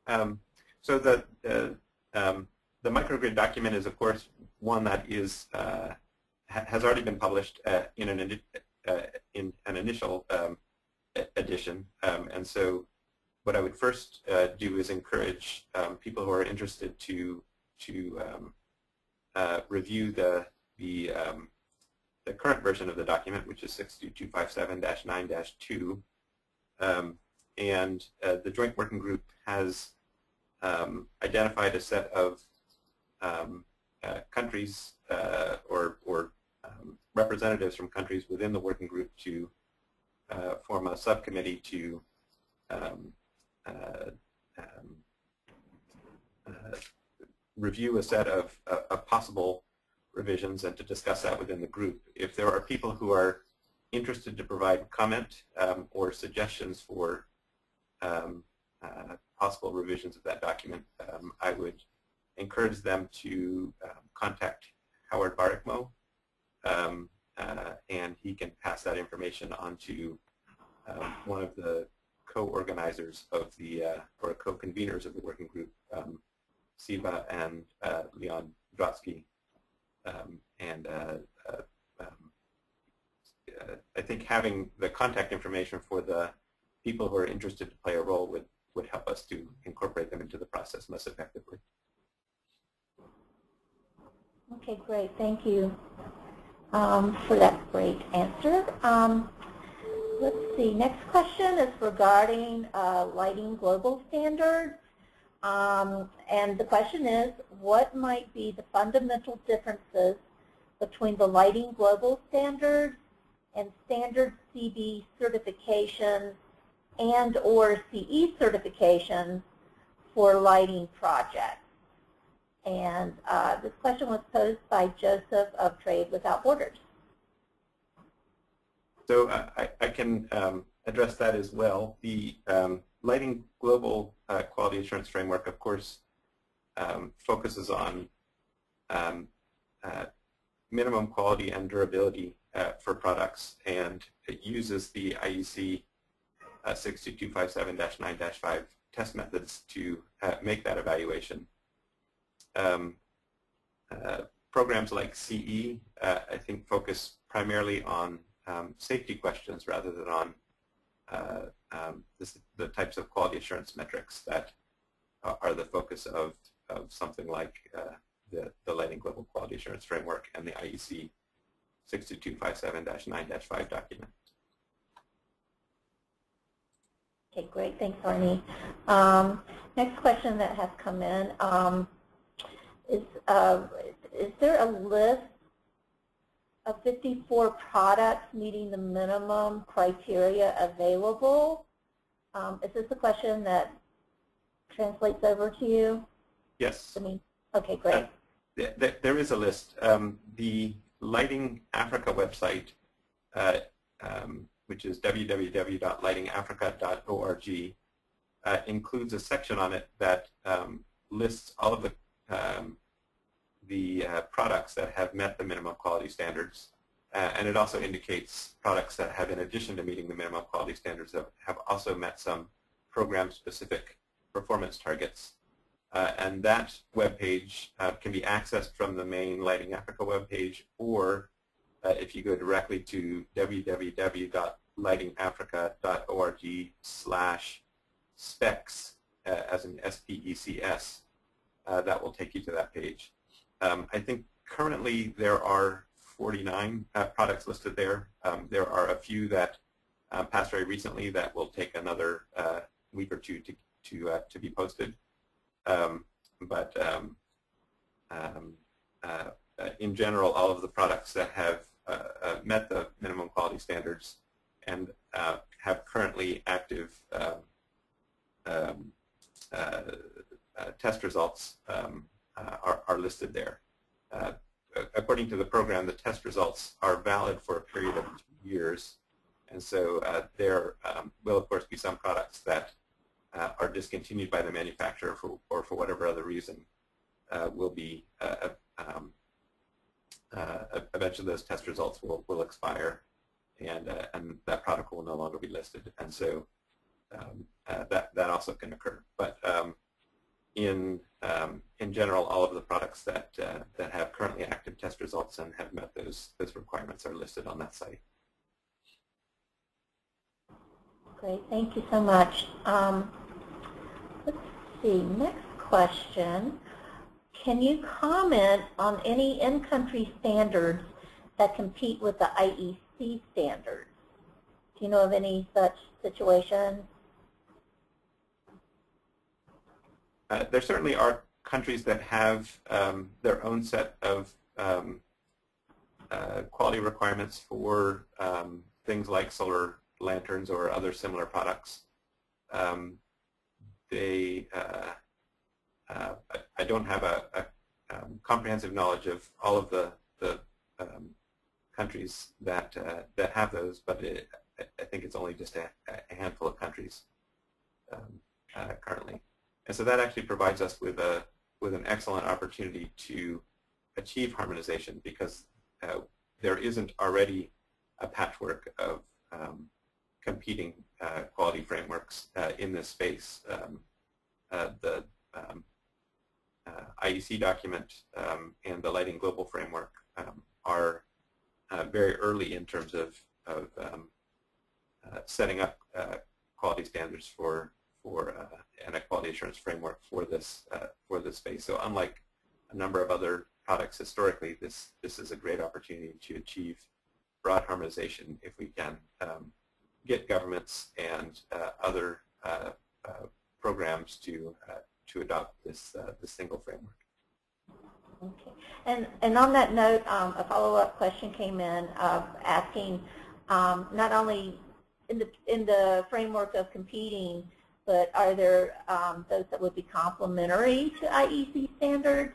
Um, so the, the, um, the microgrid document is, of course, one that is uh, ha has already been published uh, in an uh, in an initial um, edition, um, and so what I would first uh, do is encourage um, people who are interested to to um, uh, review the the um, the current version of the document, which is 62257-9-2, and uh, the joint working group has um, identified a set of um, uh, countries uh, or, or um, representatives from countries within the working group to uh, form a subcommittee to um, uh, um, uh, review a set of, of possible revisions and to discuss that within the group. If there are people who are interested to provide comment um, or suggestions for um, uh, possible revisions of that document, um, I would encourage them to um, contact Howard Barikmo, um, uh, and he can pass that information on to um, one of the co-organizers of the, uh, or co-conveners of the working group, um, Siva and uh, Leon Drotsky. Um, and uh, uh, I think having the contact information for the people who are interested to play a role would, would help us to incorporate them into the process most effectively. Okay, great. Thank you um, for that great answer. Um, let's see. Next question is regarding uh, lighting global standards. Um, and the question is, what might be the fundamental differences between the lighting global standards and standard CB certifications and or CE certifications for lighting projects? And uh, this question was posed by Joseph of Trade Without Borders. So uh, I, I, can um, address that as well. The um, Lighting Global uh, Quality Assurance Framework, of course, um, focuses on um, uh, minimum quality and durability uh, for products, and it uses the IEC uh, 62257-9-5 test methods to make that evaluation um, uh, programs like CE, uh, I think, focus primarily on um, safety questions rather than on uh, um, this, the types of quality assurance metrics that are the focus of, of something like uh, the, the Lighting Global Quality Assurance Framework and the IEC 62257-9-5 document. Okay, great. Thanks, Arne. Um, next question that has come in. Um, is, uh, is there a list of 54 products meeting the minimum criteria available? Um, is this a question that translates over to you? Yes. I mean, okay, great. Uh, th there is a list. Um, the Lighting Africa website, uh, um, which is www.lightingafrica.org, uh, includes a section on it that um, lists all of the um, the uh, products that have met the minimum quality standards. Uh, and it also indicates products that have, in addition to meeting the minimum quality standards, have, have also met some program-specific performance targets. Uh, and that web page uh, can be accessed from the main Lighting Africa web page, or uh, if you go directly to www.lightingafrica.org slash specs, uh, as in S-P-E-C-S, uh, that will take you to that page. Um, I think currently there are 49 uh, products listed there. Um, there are a few that uh, passed very recently that will take another uh, week or two to to uh, to be posted. Um, but um, um in general, all of the products that have met the minimum quality standards and have currently active um, test results um, uh, are, are, listed there. Uh, according to the program, the test results are valid for a period of two years. And so uh, there um, will, of course, be some products that uh, are discontinued by the manufacturer for, or for whatever other reason uh, will be, uh, um, uh, eventually those test results will, will expire and, uh, and that product will no longer be listed. And so um, that, that also can occur. But um, in um, in general, all of the products that uh, that have currently active test results and have met those those requirements are listed on that site. Great, thank you so much. Um, let's see, next question. Can you comment on any in-country standards that compete with the IEC standards? Do you know of any such situations? Uh, there certainly are countries that have um, their own set of um, uh, quality requirements for um, things like solar lanterns or other similar products. Um, they, uh, uh, I don't have a, a um, comprehensive knowledge of all of the, the um, countries that uh, that have those, but it, I think it's only just a, a handful of countries uh, currently. And so that actually provides us with a with an excellent opportunity to achieve harmonization because uh, there isn't already a patchwork of um, competing uh, quality frameworks uh, in this space. Um, uh, the um, IEC document um, and the Lighting Global Framework um, are uh, very early in terms of, of um, setting up quality standards for for uh, and a quality assurance framework for this uh, for this space. So unlike a number of other products historically, this this is a great opportunity to achieve broad harmonization if we can um, get governments and uh, other uh, uh, programs to uh, to adopt this this single framework. Okay. And and on that note, um, a follow-up question came in asking um, not only in the in the framework of competing but are there um, those that would be complementary to IEC standards?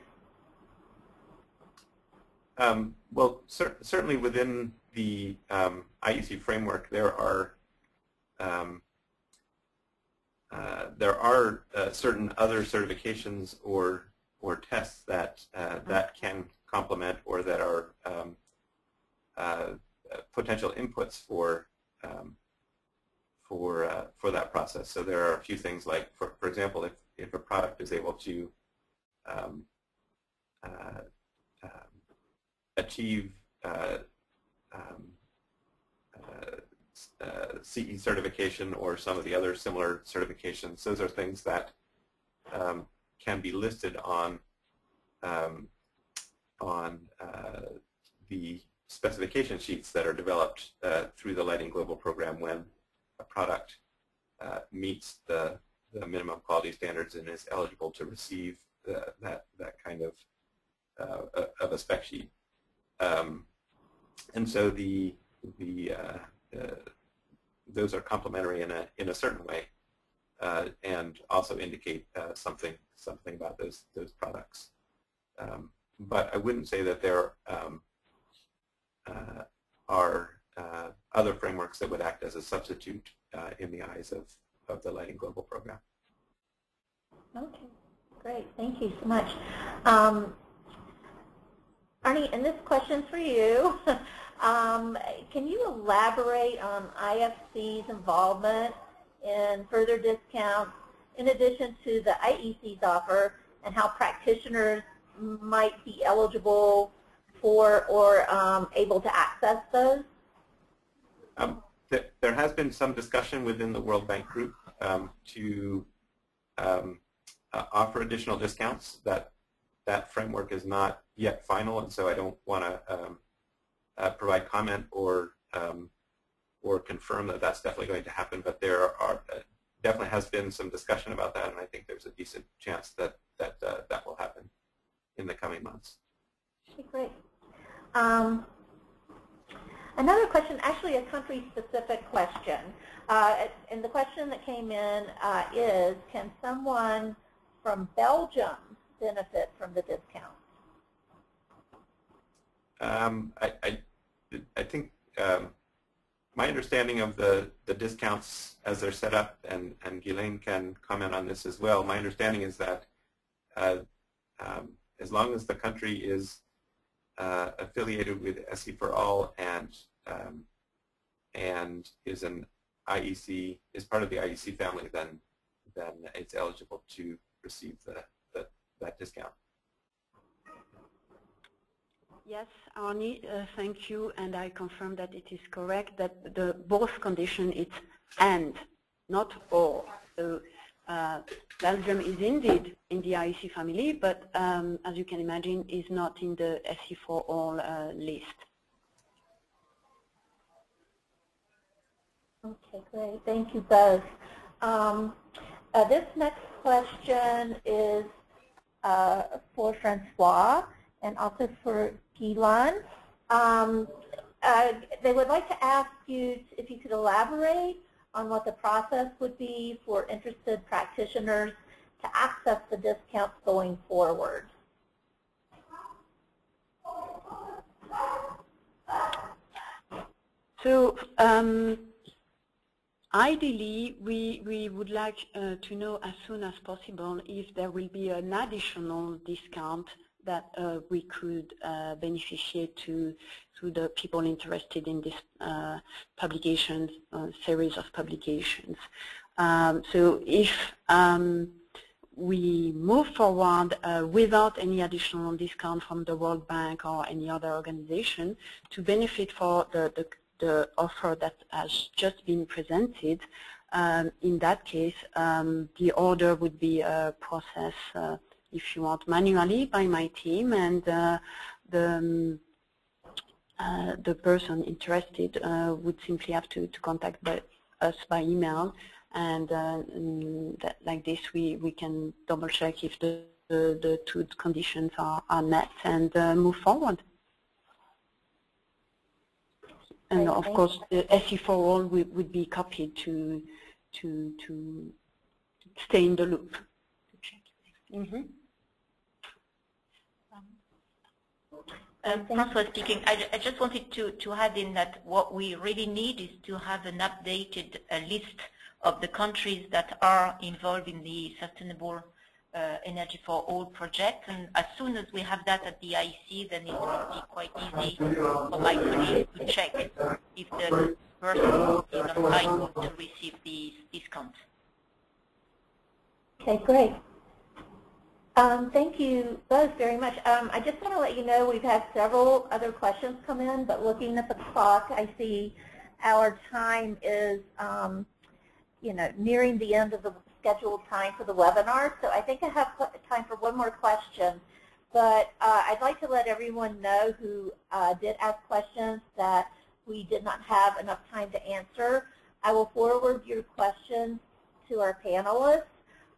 Um, well, cer certainly within the um, IEC framework, there are uh, there are uh, certain other certifications or or tests that uh, that can complement or that are um, uh, potential inputs for um, for uh, for that process. So there are a few things like, for, for example, if, if a product is able to um, uh, uh, achieve uh, um, CE certification or some of the other similar certifications, those are things that um, can be listed on um, on the specification sheets that are developed through the Lighting Global program when a product uh, meets the, the minimum quality standards and is eligible to receive the, that, that kind of, uh, of a spec sheet. Um, and so the, the, uh, uh those are complementary in a, in a certain way uh, and also indicate uh, something, something about those, those products. Um, but I wouldn't say that there um, are uh, other frameworks that would act as a substitute uh, in the eyes of, of the Lighting Global program. Okay, great. Thank you so much. Um, Arne, and this question's for you. um, can you elaborate on IFC's involvement in further discounts in addition to the IEC's offer and how practitioners might be eligible for or um, able to access those? Um, th there has been some discussion within the World Bank Group um, to um, uh, offer additional discounts. That that framework is not yet final, and so I don't want to um, uh, provide comment or um, or confirm that that's definitely going to happen. But there are uh, definitely has been some discussion about that, and I think there's a decent chance that that uh, that will happen in the coming months. Okay, great. Um, Another question, actually a country-specific question. Uh, and the question that came in uh, is, can someone from Belgium benefit from the discount? Um, I, I, I think um, my understanding of the, the discounts as they're set up, and, and Ghislaine can comment on this as well, my understanding is that uh, um, as long as the country is uh, affiliated with SE for All and um, and is an IEC is part of the IEC family, then then it's eligible to receive the, the that discount. Yes, Arne, uh, thank you, and I confirm that it is correct that the both condition is and, not or. So uh, Belgium is indeed in the IEC family, but um, as you can imagine, is not in the SE for all uh, list. Okay, great. Thank you both. Um, uh, this next question is uh, for Francois and also for Gilan. Um, uh, they would like to ask you if you could elaborate on what the process would be for interested practitioners to access the discounts going forward. So um, ideally, we, we would like uh, to know as soon as possible if there will be an additional discount that uh, we could uh, beneficiate to to the people interested in this uh, uh, series of publications. Um, so if um, we move forward uh, without any additional discount from the World Bank or any other organization to benefit for the, the, the offer that has just been presented, um, in that case, um, the order would be a process uh, if you want, manually by my team, and uh, the um, uh, the person interested uh, would simply have to, to contact by, us by email, and, uh, that, like this we, we can double check if the, the, the two conditions are, are met and uh, move forward. And of course, the SE for all would, would be copied to to to stay in the loop. Mm -hmm. Francois speaking. I, I, just wanted to, to add in that what we really need is to have an updated uh, list of the countries that are involved in the Sustainable uh, Energy for All project. And as soon as we have that at the IEC, then it will be quite easy for my colleagues to check if the person is entitled to receive these discounts. Okay, great. Um, thank you both very much. Um, I just want to let you know we've had several other questions come in, but looking at the clock, I see our time is, um, you know, nearing the end of the scheduled time for the webinar. So I think I have time for one more question. But uh, I'd like to let everyone know who uh, did ask questions that we did not have enough time to answer. I will forward your questions to our panelists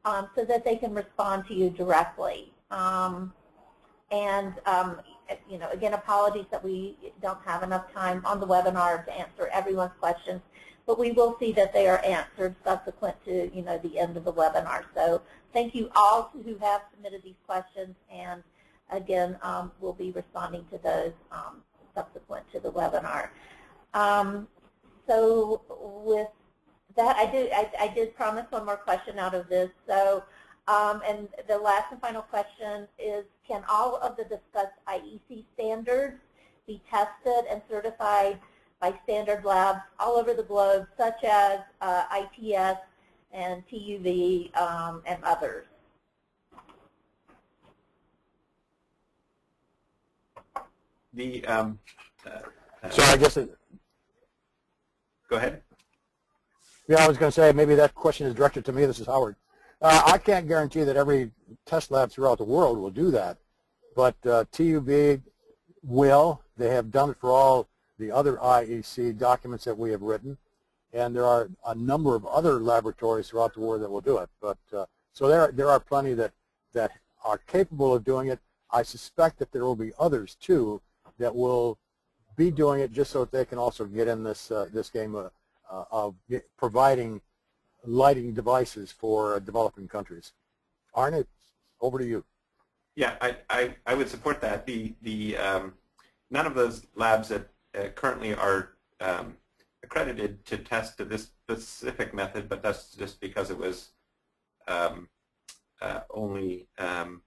um, so that they can respond to you directly. Um, and, um, you know, again, apologies that we don't have enough time on the webinar to answer everyone's questions, but we will see that they are answered subsequent to, you know, the end of the webinar. So thank you all who have submitted these questions, and again, um, we'll be responding to those um, subsequent to the webinar. Um, so with that I did I, I, did promise one more question out of this. So, um, and the last and final question is: Can all of the discussed IEC standards be tested and certified by standard labs all over the globe, such as uh, ITS and TUV um, and others? The um, uh, so I guess it. Go ahead. Yeah, I was going to say maybe that question is directed to me. This is Howard. Uh, I can't guarantee that every test lab throughout the world will do that, but uh, TUV will. They have done it for all the other IEC documents that we have written, and there are a number of other laboratories throughout the world that will do it. But uh, so there, there are plenty that that are capable of doing it. I suspect that there will be others too that will be doing it just so that they can also get in this uh, this game uh, of providing lighting devices for developing countries. Arne, over to you. Yeah, I, I, I would support that. The, the, um, none of those labs that uh, currently are um, accredited to test to this specific method, but that's just because it was um, uh, only um,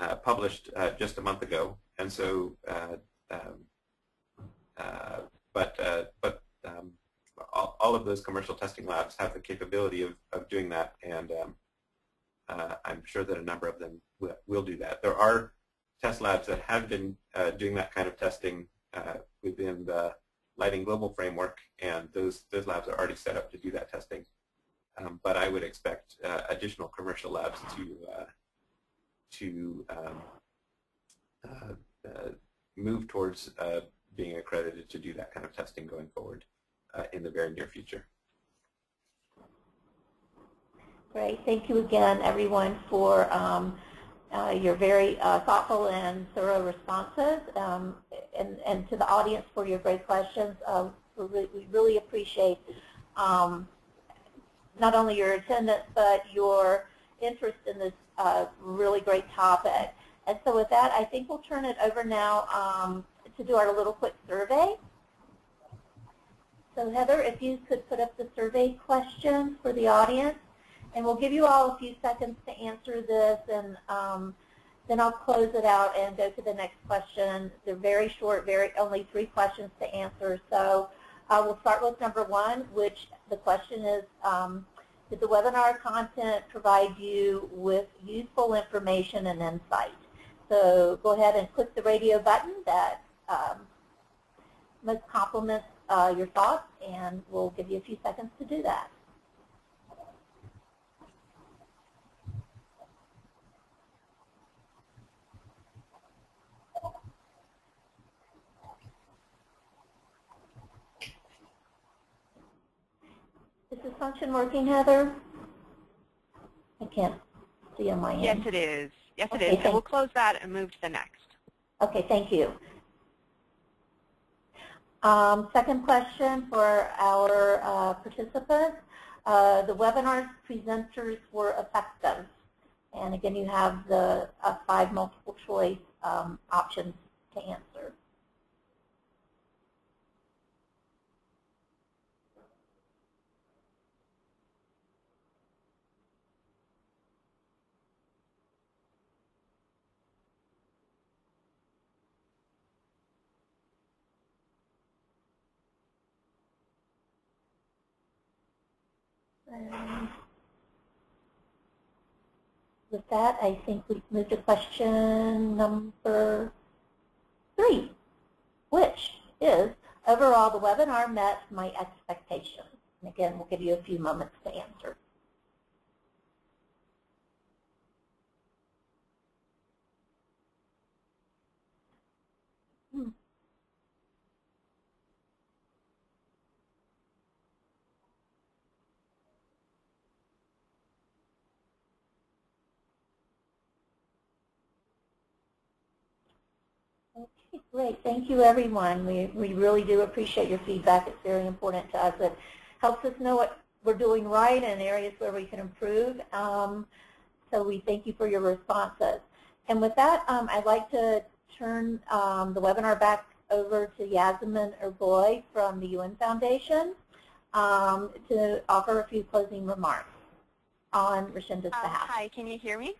uh, published uh, just a month ago, and so, uh, um, uh, but but um, all, all, of those commercial testing labs have the capability of, of doing that, and um, I'm sure that a number of them will, will, do that. There are test labs that have been doing that kind of testing within the Lighting Global framework, and those those labs are already set up to do that testing. Um, but I would expect uh, additional commercial labs to uh, to um, uh, uh move towards uh, being accredited to do that kind of testing going forward uh, in the very near future. Great. Thank you again, everyone, for um, your very thoughtful and thorough responses, um, and, and to the audience for your great questions. we really appreciate um, not only your attendance, but your interest in this uh, really great topic. And so with that, I think we'll turn it over now um, to do our little quick survey. So Heather, if you could put up the survey questions for the audience, and we'll give you all a few seconds to answer this, and um, then I'll close it out and go to the next question. They're very short, very only three questions to answer. So we'll start with number one, which the question is, um, did the webinar content provide you with useful information and insight? So go ahead and click the radio button that um, most complements uh, your thoughts, and we'll give you a few seconds to do that. this function working, Heather? I can't see on my end. Yes, it is. Yes, okay, it is. So we'll close that and move to the next. Okay, thank you. Um, second question for our uh, participants. Uh, the webinar presenters were effective. And again, you have the uh, five multiple choice um, options to answer. And with that, I think we move to question number three, which is, overall, the webinar met my expectations. And again, we'll give you a few moments to answer. Great. Thank you, everyone. We, we really do appreciate your feedback. It's very important to us. It helps us know what we're doing right and areas where we can improve. Um, so we thank you for your responses. And with that, um, I'd like to turn um, the webinar back over to Yasmin Erboy from the UN Foundation um, to offer a few closing remarks on Richenda's uh, behalf. Hi, can you hear me?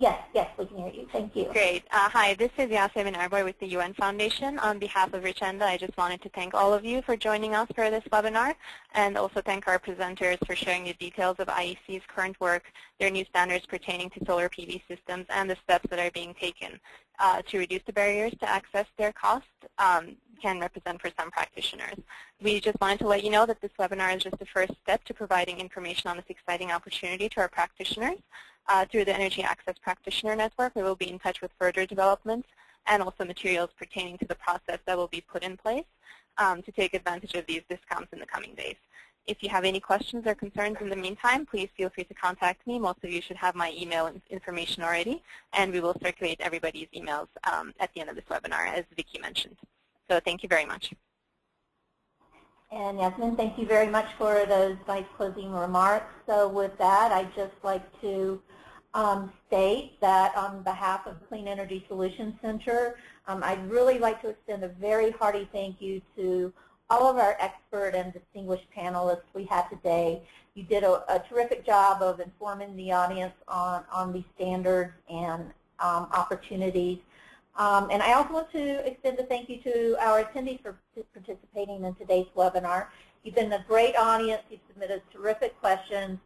Yes, yes, we can hear you. Thank you. Great. Uh, hi, this is Yasemin Erboy with the UN Foundation. On behalf of Richenda, I just wanted to thank all of you for joining us for this webinar and also thank our presenters for sharing the details of IEC's current work, their new standards pertaining to solar PV systems, and the steps that are being taken uh, to reduce the barriers to access their cost um, can represent for some practitioners. We just wanted to let you know that this webinar is just the first step to providing information on this exciting opportunity to our practitioners. Uh, through the Energy Access Practitioner Network, we will be in touch with further developments and also materials pertaining to the process that will be put in place um, to take advantage of these discounts in the coming days. If you have any questions or concerns in the meantime, please feel free to contact me. Most of you should have my email information already, and we will circulate everybody's emails um, at the end of this webinar, as Vicki mentioned. So thank you very much. And Yasmin, thank you very much for those nice closing remarks. So with that, I'd just like to um, state that on behalf of Clean Energy Solutions Center, um, I'd really like to extend a very hearty thank you to all of our expert and distinguished panelists we had today. You did a, a terrific job of informing the audience on, on these standards and um, opportunities. Um, and I also want to extend a thank you to our attendees for participating in today's webinar. You've been a great audience. You've submitted terrific questions.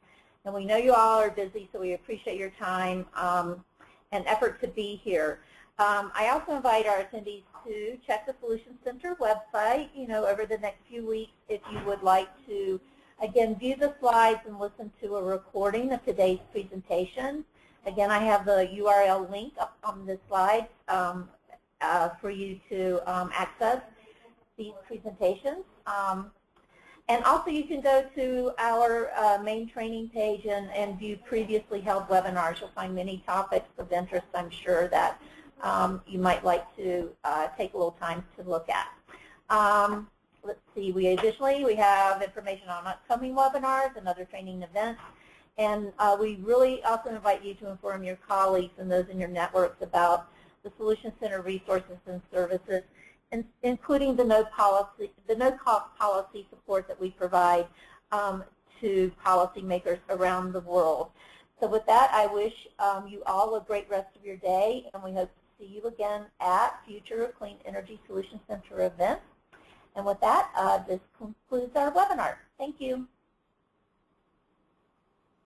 And we know you all are busy, so we appreciate your time um, and effort to be here. Um, I also invite our attendees to check the Solutions Center website, you know, over the next few weeks if you would like to, again, view the slides and listen to a recording of today's presentation. Again, I have the URL link up on the slide um, uh, for you to um, access these presentations. Um, and also you can go to our uh, main training page and, and view previously held webinars. You'll find many topics of interest, I'm sure, that um, you might like to uh, take a little time to look at. Um, let's see, we additionally, we have information on upcoming webinars and other training events. And uh, we really also invite you to inform your colleagues and those in your networks about the Solution Center resources and services in, including the no policy, the no cost policy support that we provide um, to policymakers around the world. So with that, I wish um, you all a great rest of your day, and we hope to see you again at future Clean Energy Solutions Center events. And with that, uh, this concludes our webinar. Thank you.